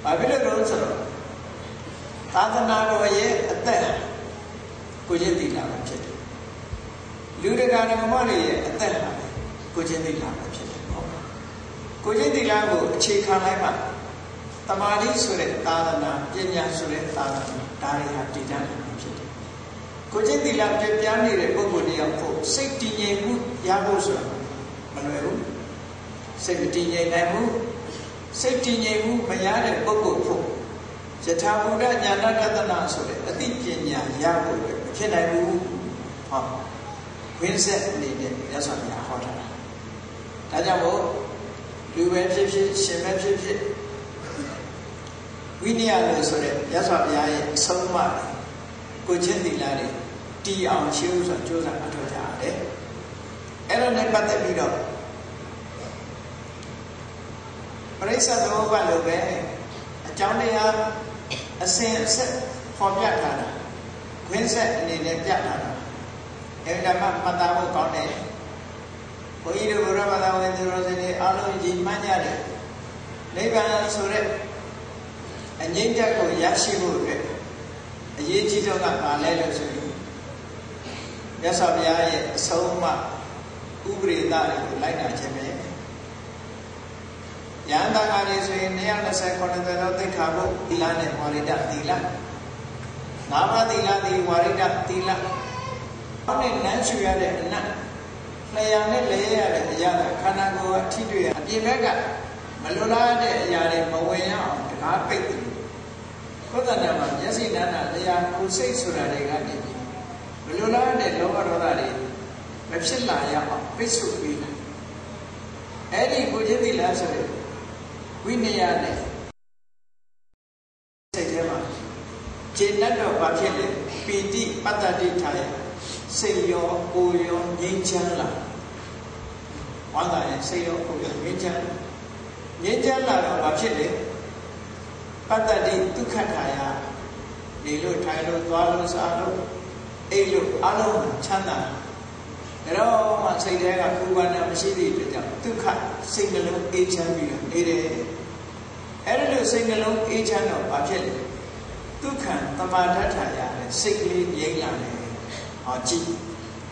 ဘာဖြစ်လို့လဲဆိုတော့သာသနာတော်ရဲ့အသက် ကိုချင်းတည်လာမှာဖြစ်တယ်လူတကာဓမ္မတွေရဲ့အသက်ဟာကိုချင်းတည်လာမှာဖြစ်တယ်ဟုတ်ကိုချင်းတည်လာကိုအခြေခံလိုက်မှတမာတိဆိုတဲ့သာသနာပညာဆိုတဲ့သာသနာဒါတွေဟာတည်တတ်တယ်ဖြစ်တယ်ကိုချင်းသီလပြပြနေတဲ့ပုဂ္ဂိုလ်တယောက်ကိုစိတ်တည်ငြိမ်မှုရဖို့ဆိုတာမလွယ်ဘူးစိတ်မတည်ငြိမ်နိုင်ဘူးစိတ်တည်ငြိမ်မှုမရတဲ့ပုဂ္ဂိုလ်ဖို့ယထာဘုဒ္ဓညာဏတတနာဆိုတဲ့အသိပညာရဖို့ပဲမ ဖြစ်နိုင်ဘူးဟောဝင်းဆက်အနေနဲ့ရသော်ညာဟောတာဒါကြောင့်မို့လူပဲဖြစ်ဖြစ်ရှင်ပဲဖြစ်ဖြစ်ဝိနည်းလို့ဆိုတဲ့ရသော်ဘုရားရဲ့အဆုံးအမကိုချင်းသီလတွေတီအောင်ရှင်းဥစွာကြိုးစားအထောက်ကြရတယ်အဲ့တော့လည်းပတ်သက်ပြီးတော့ပရိစ္ဆေသမုပ္ပါလိုပဲအကြောင်းတရားအစဉ်အဆက်ဖော်ပြထားတာ ခွင်းဆက်အနေနဲ့ပြထားတာအဲ့ဒါမှမှတ်သားဖို့ကောင်းတယ်ဘုန်းကြီးတို့ဘုရားဘာသာဝင်သူတော်စင်တွေအားလုံးကြီးမှန်းကြတယ်နိဗ္ဗာန်ဆိုတဲ့အငြိမ့်တက်ကိုရရှိဖို့အတွက်အရေးကြီးဆုံးကဘာလဲလို့ဆိုရင်မြတ်စွာဘုရားရဲ့အဆုံးအမဥပရိသတွေကိုလိုက်နာခြင်းပဲယန္တာဃာတွေဆိုရင်129သောသိက္ခာပုဒ်သီလနဲ့ဝါရိတသီလ ငါးပါးသီလသည်ဝါရိတသီလဟောနဲ့နန်းချူရတဲ့အနတ်လျှာနဲ့လဲရတဲ့အရာကခန္ဓာကိုယ်အထိတွေ့ရအပြင်ဘက်ကမလွလားတဲ့အရာတွေမဝင်ရအောင်တကားပိတ်တယ်ဘုဒ္ဓနာမှာမျက်စိနာနာလျှာကိုယ်စိတ်ဆိုတာတွေကနေပြီးမလွလားတဲ့လောဘဒေါသတွေမဖြစ်လာရအောင်ပိတ်ဆို့ပေးတယ်အဲ့ဒီကိုချင်းသီလဆိုတဲ့ဝိနည်းနဲ့စိတ်ထဲမှာ ခြေတတ်တော့ဘာဖြစ်လဲပီတိပတ္တတိထားရစိတ်ရောကိုယ်ရောငြိမ်းချမ်းလာဝမ်းသာရင်စိတ်ရောကိုယ်ရောငြိမ်းချမ်းငြိမ်းချမ်းလာတော့ဘာဖြစ်လဲပတ္တတိဒုက္ခထာယနေလို့ထိုင်လို့သွားလို့စားလို့အိတ်လို့အလုံးချမ်းသာဒါတော့မှစိတ်ထဲကပူပန်တာမရှိသေးတဲ့ကြောင့်ဒုက္ခစိတ်နှလုံးအေးချမ်းပြီးတော့နေတယ်အဲ့ဒါလို့စိတ်နှလုံးအေးချမ်းတော့ဘာဖြစ်လဲ ဒုက္ခသမာဓိထာရတဲ့စိတ်ကလေးငြိမ်းလာတယ်ဟောကြည့်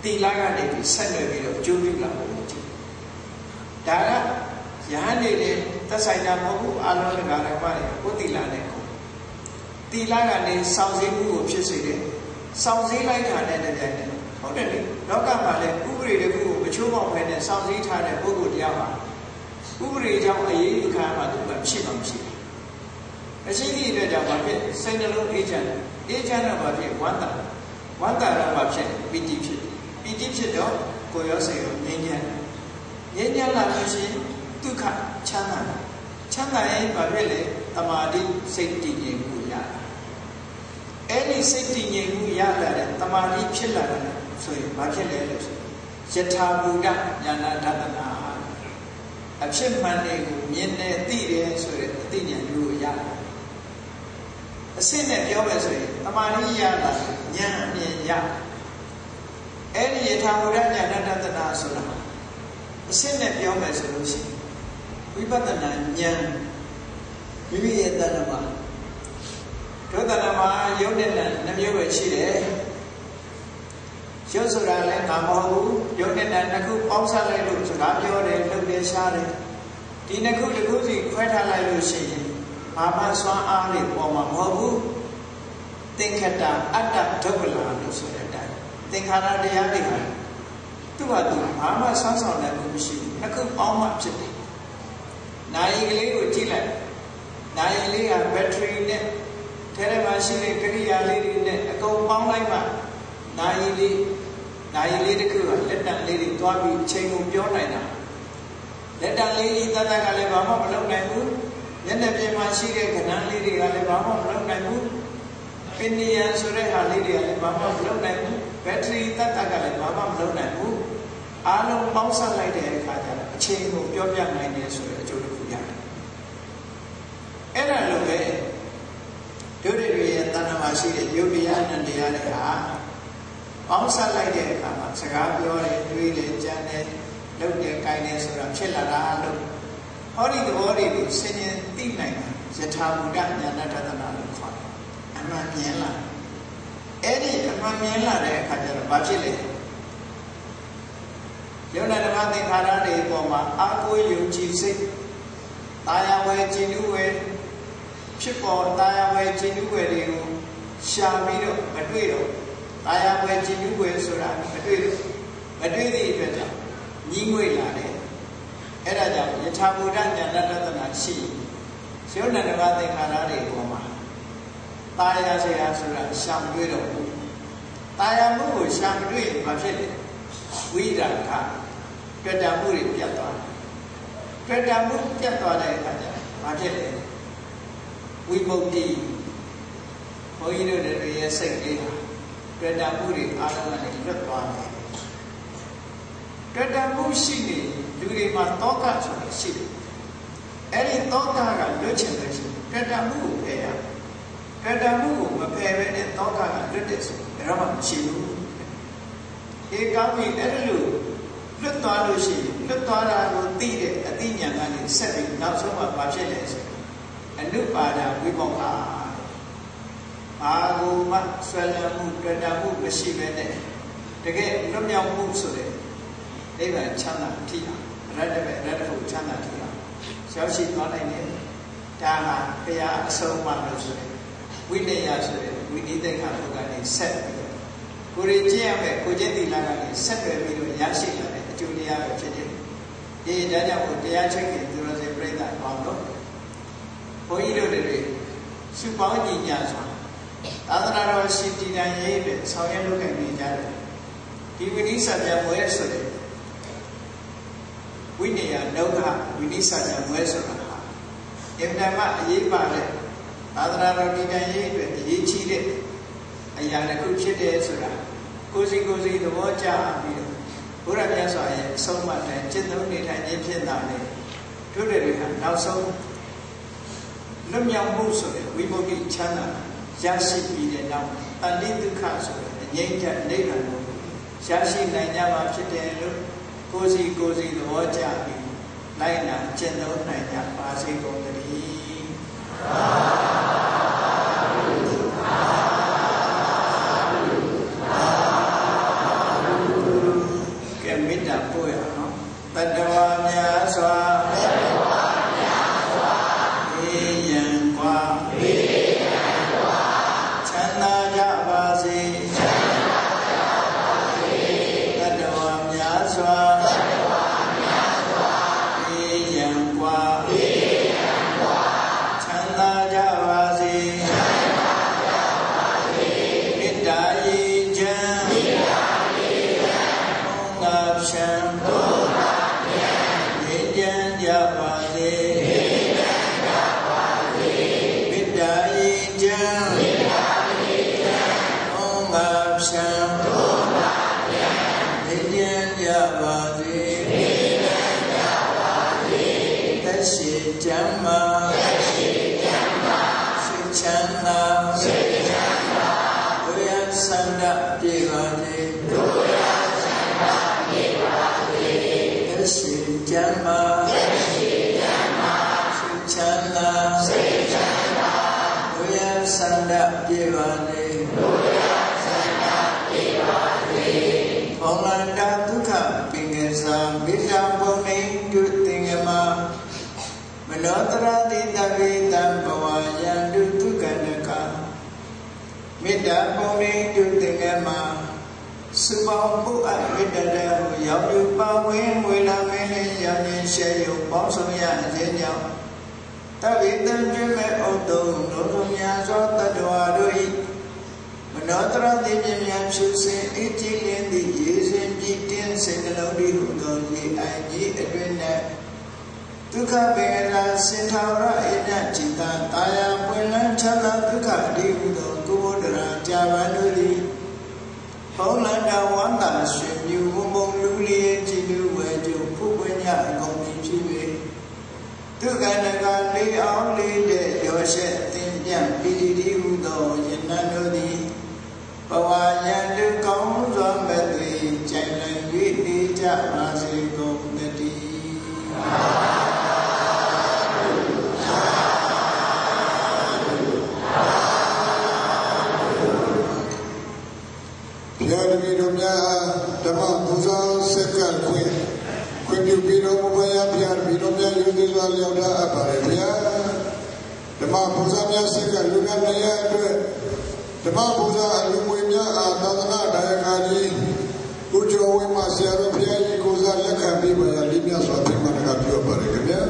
တိလာကနေပြီးဆက်နွယ်ပြီးတော့ကျိုးပြုလာဖို့ကြည့်ဒါကရဟန်းနေတဲ့သက်ဆိုင်တာမဟုတ်ဘူးအလုံးတကာလည်းပါတယ်ကိုတိလာနဲ့ကိုတိလာကနေစောင့်စည်းမှုကိုဖြစ်စေတယ်စောင့်စည်းလိုက်တာနဲ့တပြိုင်တည်းဟုတ်တယ်လေလောကမှာလည်းဥပဒေတစ်ခုကိုမချိုးပေါက်ဖဲနဲ့စောင့်စည်းထားတဲ့ပုဂ္ဂိုလ်တရားပါဥပဒေကြောင့်အရေးယူခံရမှသူကဖြစ်မှမရှိဘူး အရှိသည့်အတွက်ကြောင့်ဘာဖြစ်စိတ်နှလုံးအေးချမ်းအေးချမ်းတော့ဘာဖြစ်ဝမ်းသာဝမ်းသာတော့ဘာဖြစ်ပီတိဖြစ်ပီတိဖြစ်တော့ကိုယ်ရောစိတ်ရောငြိမ်းချမ်းငြိမ်းချမ်းလာလို့ရှိရင်ဒုက္ခချမ်းသာချမ်းသာရင်ဘာဖြစ်လဲတမာတိစိတ်တည်ငြိမ်မှုရတာအဲ့ဒီစိတ်တည်ငြိမ်မှုရလာတဲ့တမာတိဖြစ်လာတယ်ဆိုရင်ဘာဖြစ်လဲလို့ဆိုယထာဘုဒ္ဓညာနာတတနာအဖြစ်မှန်တွေကိုမြင်နေသိတယ်ဆိုတဲ့အသိဉာဏ်မျိုးကိုရတယ် အစစ်နဲ့ပြောမယ်ဆိုရင်တမာတိရလာဉာဏ်အမြင်ရအဲ့ဒီယထာဘုဒ္ဓညာနာတတနာဆိုတာအစစ်နဲ့ပြောမယ်ဆိုလို့ရှိရင်ဝိပဿနာဉာဏ်မိမိရဲ့တဏ္ဍမှာဒုတဏ္ဍမှာယုတ်တဲ့နှမျိုးပဲရှိတယ်ရုပ်ဆိုတာလည်းငါမဟုတ်ဘူးရုပ်နဲ့နာနှစ်ခုပေါင်းစပ်လိုက်လို့စကားပြောတယ်လုပ်တယ်ရှားတယ်ဒီနှစ်ခုတစ်ခုစီခွဲထားလိုက်လို့ရှိရင် ဘာမှစွမ်းအားတွေပေါ်မှာမဟုတ်ဘူးသင်္ခတအတ္တဒုက္ခလာလို့ဆိုတဲ့အတိုင်းသင်္ခါရတရားတွေဟာသူ့ဟာသူဘာမှဆွမ်းဆောင်နိုင်မှုမရှိဘူးနှစ်ခုပေါင်းမှဖြစ်တယ်နိုင်ကလေးကိုကြည့်လိုက်နိုင်ကလေးကဘက်ထရီနဲ့ထဲထဲမှာရှိတဲ့ကိရိယာလေးတွေနဲ့အကုန်ပေါင်းလိုက်မှနိုင်လေးနိုင်လေးတစ်ခုကလက်တံလေးတွေတွားပြီးချိန်ကိုပြောနိုင်တာလက်တံလေးကြီးတတ်တတ်ကလည်းဘာမှမလုပ်နိုင်ဘူး မျက်နှာပြင်မှာရှိတဲ့ကဏ္ဍလေးတွေကလည်းဘာမှမလုပ်နိုင်ဘူးပင်နီယံဆိုတဲ့ဟာလေးတွေကလည်းဘာမှမလုပ်နိုင်ဘူးဘက်ထရီတတ်တတ်ကလည်းဘာမှမလုပ်နိုင်ဘူးအားလုံးပေါင်းစပ်လိုက်တဲ့အခါကျတော့အချိန်ကိုပြောပြနိုင်တယ်ဆိုတဲ့အကျိုးတစ်ခုရတယ်အဲ့ဒါလိုပဲဒုတိယရဲ့တဏ္ဍာမှာရှိတဲ့ယုတ်တရားနဲ့တရားတွေဟာပေါင်းစပ်လိုက်တဲ့အခါမှာစကားပြောတယ်တွေးတယ်ကြံတယ်လုပ်တယ်ကြိုင်တယ်ဆိုတာဖြစ်လာတာလို့ဟောဒီသဘောတွေကိုဆင်ញင် သိနိုင်တာယထာဘုဒ္ဓညာဏတတနာလို့ခေါ်တယ်အမှန်မြင်လာအဲ့ဒီအမှန်မြင်လာတဲ့အခါကျတော့ဘာဖြစ်လဲယုံနာဓမ္မသင်္ခါရတွေပေါ်မှာအာကိုယုံကြည်စိတ်တာယာဝယ်ကြည်နူးဝယ်ဖြစ်ပေါ်တာယာဝယ်ခြင်းဥွယ်တွေကိုရှာပြီးတော့မတွေ့တော့တာယာဝယ်ခြင်းဥွယ်ဆိုတာမတွေ့တော့မတွေ့သည့်အတွက်ကြောင့်ညီးငွေလာတယ်အဲ့ဒါကြောင့်ယထာဘုဒ္ဓဉာဏတတနာရှိရု ပ်နန္ဒဘာသင်္ခါရတွေပေါ်မှာတာယာဆရာဆိုတာရှာမတွေ့တော့ဘူးတာယာမှုကိုရှာမတွေ့ရင်ဘာဖြစ်လဲဝိရာခတွေ့တာမှုတွေပြတ်သွားတယ်တွေ့တာမှုပြတ်သွားတဲ့အခါကျဘာဖြစ်လဲဝိမု ക്തി ဘုန်းကြီးတို့တွေရဲ့စိတ်လေးဟာတွေ့တာမှုတွေအားလုံးကနေလွတ်သွားတယ်တွေ့တာမှုရှိနေလူတွေမှာတောကဆိုတာရှိတယ် အဲ့ဒီတောကကလွတ်ချင်လို့ရှိတယ်တွေ့တာမှုကိုဖယ်ရတွေ့တာမှုကိုမဖယ်ဘဲနဲ့တောကကလွတ်တယ်ဆိုဘယ်တော့မှမရှိဘူးဒီကောင်းပြီအဲ့ဒီလိုလွတ်သွားလို့ရှိရင်လွတ်သွားတာကိုသိတဲ့အသိဉာဏ်ကနေဆက်ပြီးနောက်ဆုံးမှဘာဖြစ်လဲဆိုအနုပါဒဝိပောကအာဟုမဆွေလမှုတွေ့တာမှုမရှိပဲနဲ့တကယ်လွတ်မြောက်မှုဆိုတဲ့နိဗ္ဗာန်ချမ်းသာထိအောင်ရတ္တပဲရတ္တဖို့ချမ်းသာထိအောင် ရောက်ရှိသွားနိုင်တယ်ဒါဟာဘုရားအဆုံးအမလို့ဆိုတဲ့ဝိနည်းဆိုတဲ့ဝိနည်းသိက္ခာပုဒ်ကနေဆက်ပြီးတော့ကိုယ်ရည်ကျင့်ရမယ်ကိုကျင့်သီလကနေဆက်တွယ်ပြီးတော့ရရှိလာတဲ့အကျိုးတရားပဲဖြစ်တယ်ဒီဒါကြောင့်ကိုတရားချက်ခင်သူတော်စင်ပြိဿပေါင်းတော့ဘုန်းကြီးတို့တွေစုပေါင်းညီညာစွာသာသနာတော်ရှိတည်တံ့ရေးအတွက်ဆောင်ရွက်လုပ်ခဲ့နေကြတယ်ဒီဝိနည်းစာပြန်ဝဲဆိုတဲ့ ဝိနည်းဒုက္ခဝိနည်းစာပြန်ဝဲဆိုတာဟာအင်တမအရေးပါတဲ့သာသနာတော်တည်တံ့ရေးအတွက်အရေးကြီးတဲ့အရာတစ်ခုဖြစ်တယ်ဆိုတာကိုယ်စီကိုယ်စီသဘောကျပြီးတော့ဘုရားမြတ်စွာရဲ့အဆုံးအမတိုင်းจิตသုံးနေထိုင်ခြင်းဖြစ်တာလေတို့တွေကနောက်ဆုံးလွတ်မြောက်မှုဆိုတဲ့ဝိမု ക്തി ချမ်းသာရရှိပြီးတဲ့နောက်အနိဒုက္ခဆိုတဲ့အငြိမ့်ချက်နိဗ္ဗာန်ကိုရရှိနိုင်ကြမှာဖြစ်တယ်လို့ ကိုယ်စီကိုယ်စီသဘောကျပြီးလိုက်နာကျင့်သုံးနိုင်ကြပါစေကုန်သတည်း စုပေါင်းပုအပ်မေတ္တာတဲ့ဟူရောက်ယူပါဝင်မွေလာမင်းလေးရမြင်ရှေယုံပေါင်းဆောင်ရခြင်းကြောင့်တဝေတံကျွမဲ့ဩတုံလုံးစုံများသောတတ္တဝါတို့၏မနောတရတိမြင်များဖြူစင်အကြည်လင်းသည့်ရေစင်ပြည့်တင်းစေကလုံးဒီဟုသောလေအိုင်ကြီးအတွင်၌ဒုက္ခပေရာစင်ထာဝရဣဒจิตာတာယာပွင့်လန်းချမ်းသာဒုက္ခဒီဟုသောကုဘုဒ္ဒရာကြာပန်တို့သည်ဘုံလန္တဝန္တာရွှေမြူဝုံဘုံလူလျက်ကြည်လူဝဲကျုပ်ဖုပွင့်ညအကုန်ပြီးဖြစ်၍ဒုက္ခနကလေးအောင်လေး တော်တပည့်တို့များအားဓမ္မပူဇော်ဆက်ကပ်ခွင့်ခွင့်ပြုပြီးတော့ဘုရားဖျားပြီးတော့များယုံကြည်စွာလျောက်တာအပ်ပါလေဗျာဓမ္မပူဇော်များဆက်ကပ်လူများများအတွက်ဓမ္မပူဇော်အလူငွေများအားသာသနာဒါယကာကြီးကိုကျော်ဝင်းမဆရာတော်ဖျားကြီးကိုစားလက်ခံပြီးပါရလေးများစွာပြန်မတကပြောပါရခင်ဗျာ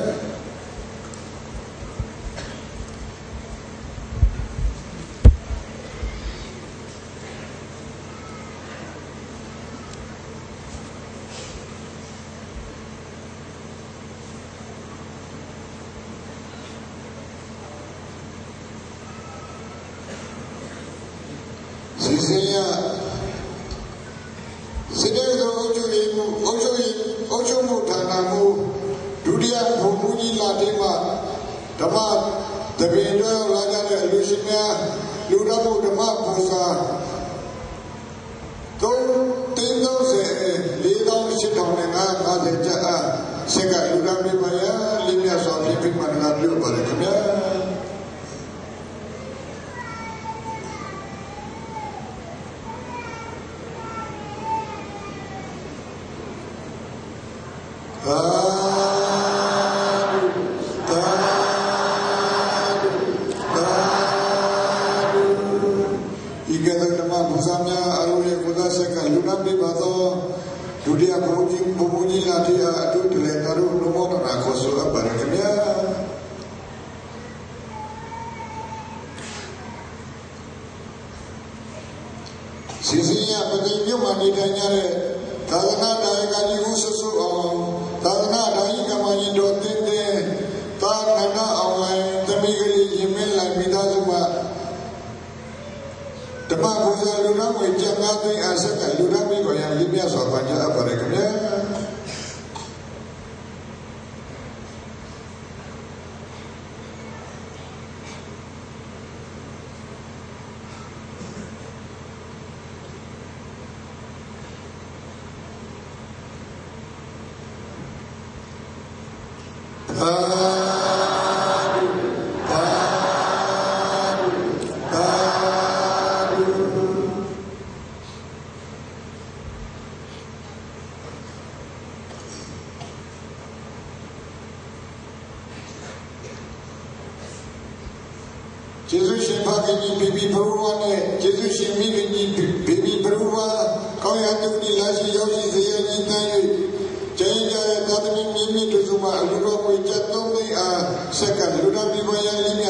ini kesumaan rumah pecat ni ah, sekarang sudah dibayar ini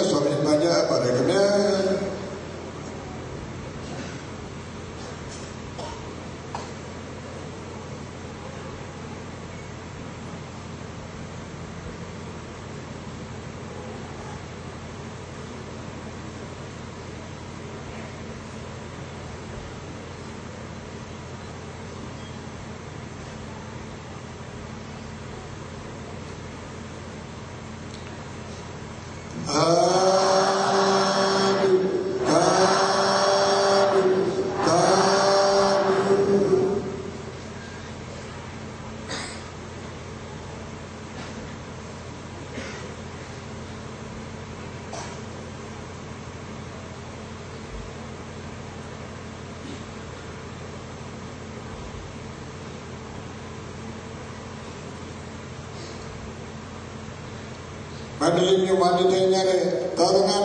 കടലിഞ്ഞു വന്നു കഴിഞ്ഞാല് കറങ്ങാൻ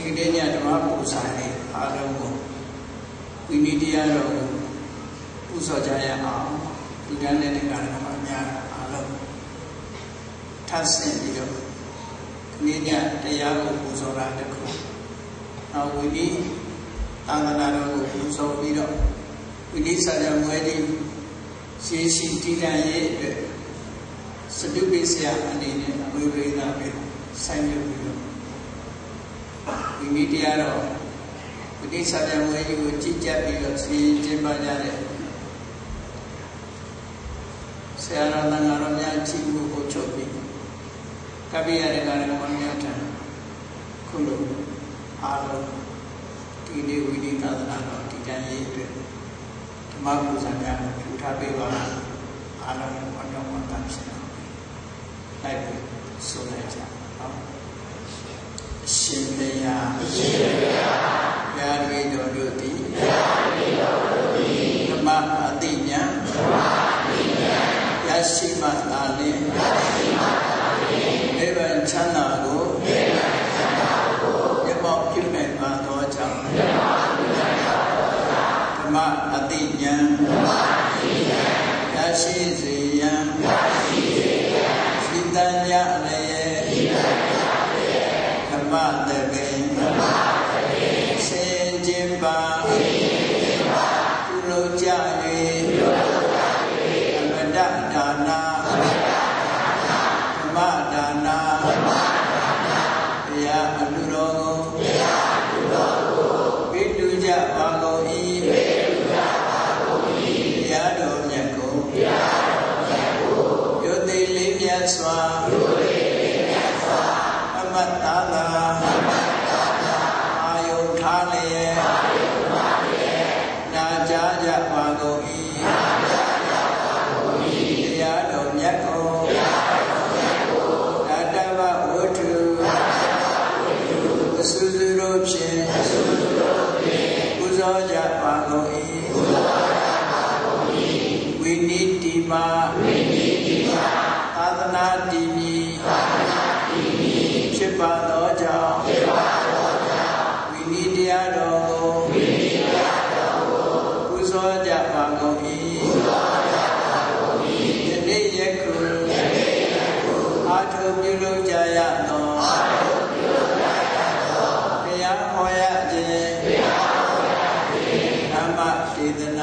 ဒီကနေ့ညဓမ္မပူဇာရေးအားလုံးကိုဝိနည်းတရားတော်ကိုပူဇော်ကြရအောင်ဒီကနေ့ဒီကနေ့မှာအများအားလုံးထပ်ဆင့်ပြီးတော့ဒီနေ့ညတရားကိုပူဇော်တာတစ်ခုနောက်ဝိနည်းသာသနာတော်ကိုပူဇော်ပြီးတော့ဝိနည်းစာကြောင့်ဝဲတည်ရှင်းရှင်းတည်တံ့ရဲ့အတွက်စတုပိစရာအနေနဲ့အဝိဝေဒပဲဆိုင်ရပြီးတော့ ဒီနေ့တရားတော်ဒီနေ့ဆရာမွေးကြီးကိုကြည်ကြပ်ပြီးတော့စီရင်ကျင်းပကြတဲ့ဆရာတော်တန်ဃာတော်များချီးမွမ်းဖို့ချုပ်ပြီးကပိယရကရမများထံခုလိုအားလုံးဒီနေ့ဝိနည်းသာသနာတော်ဒီတိုင်းရေးအတွက်ဓမ္မကုသများကိုထူထားပေးပါအားလုံးအတော်မှန်တမ်းရှိအောင်လိုက်ပြီးဆုံးလိုက်ကြပါ အရှင်ဘုရားအရှင်ဘုရားဗျာဒိတော်တို့သည်ဗျာဒိတော်တို့သည်ဓမ္မအတိညာဓမ္မအတိညာရရှိမှသာလျှင် Yeah.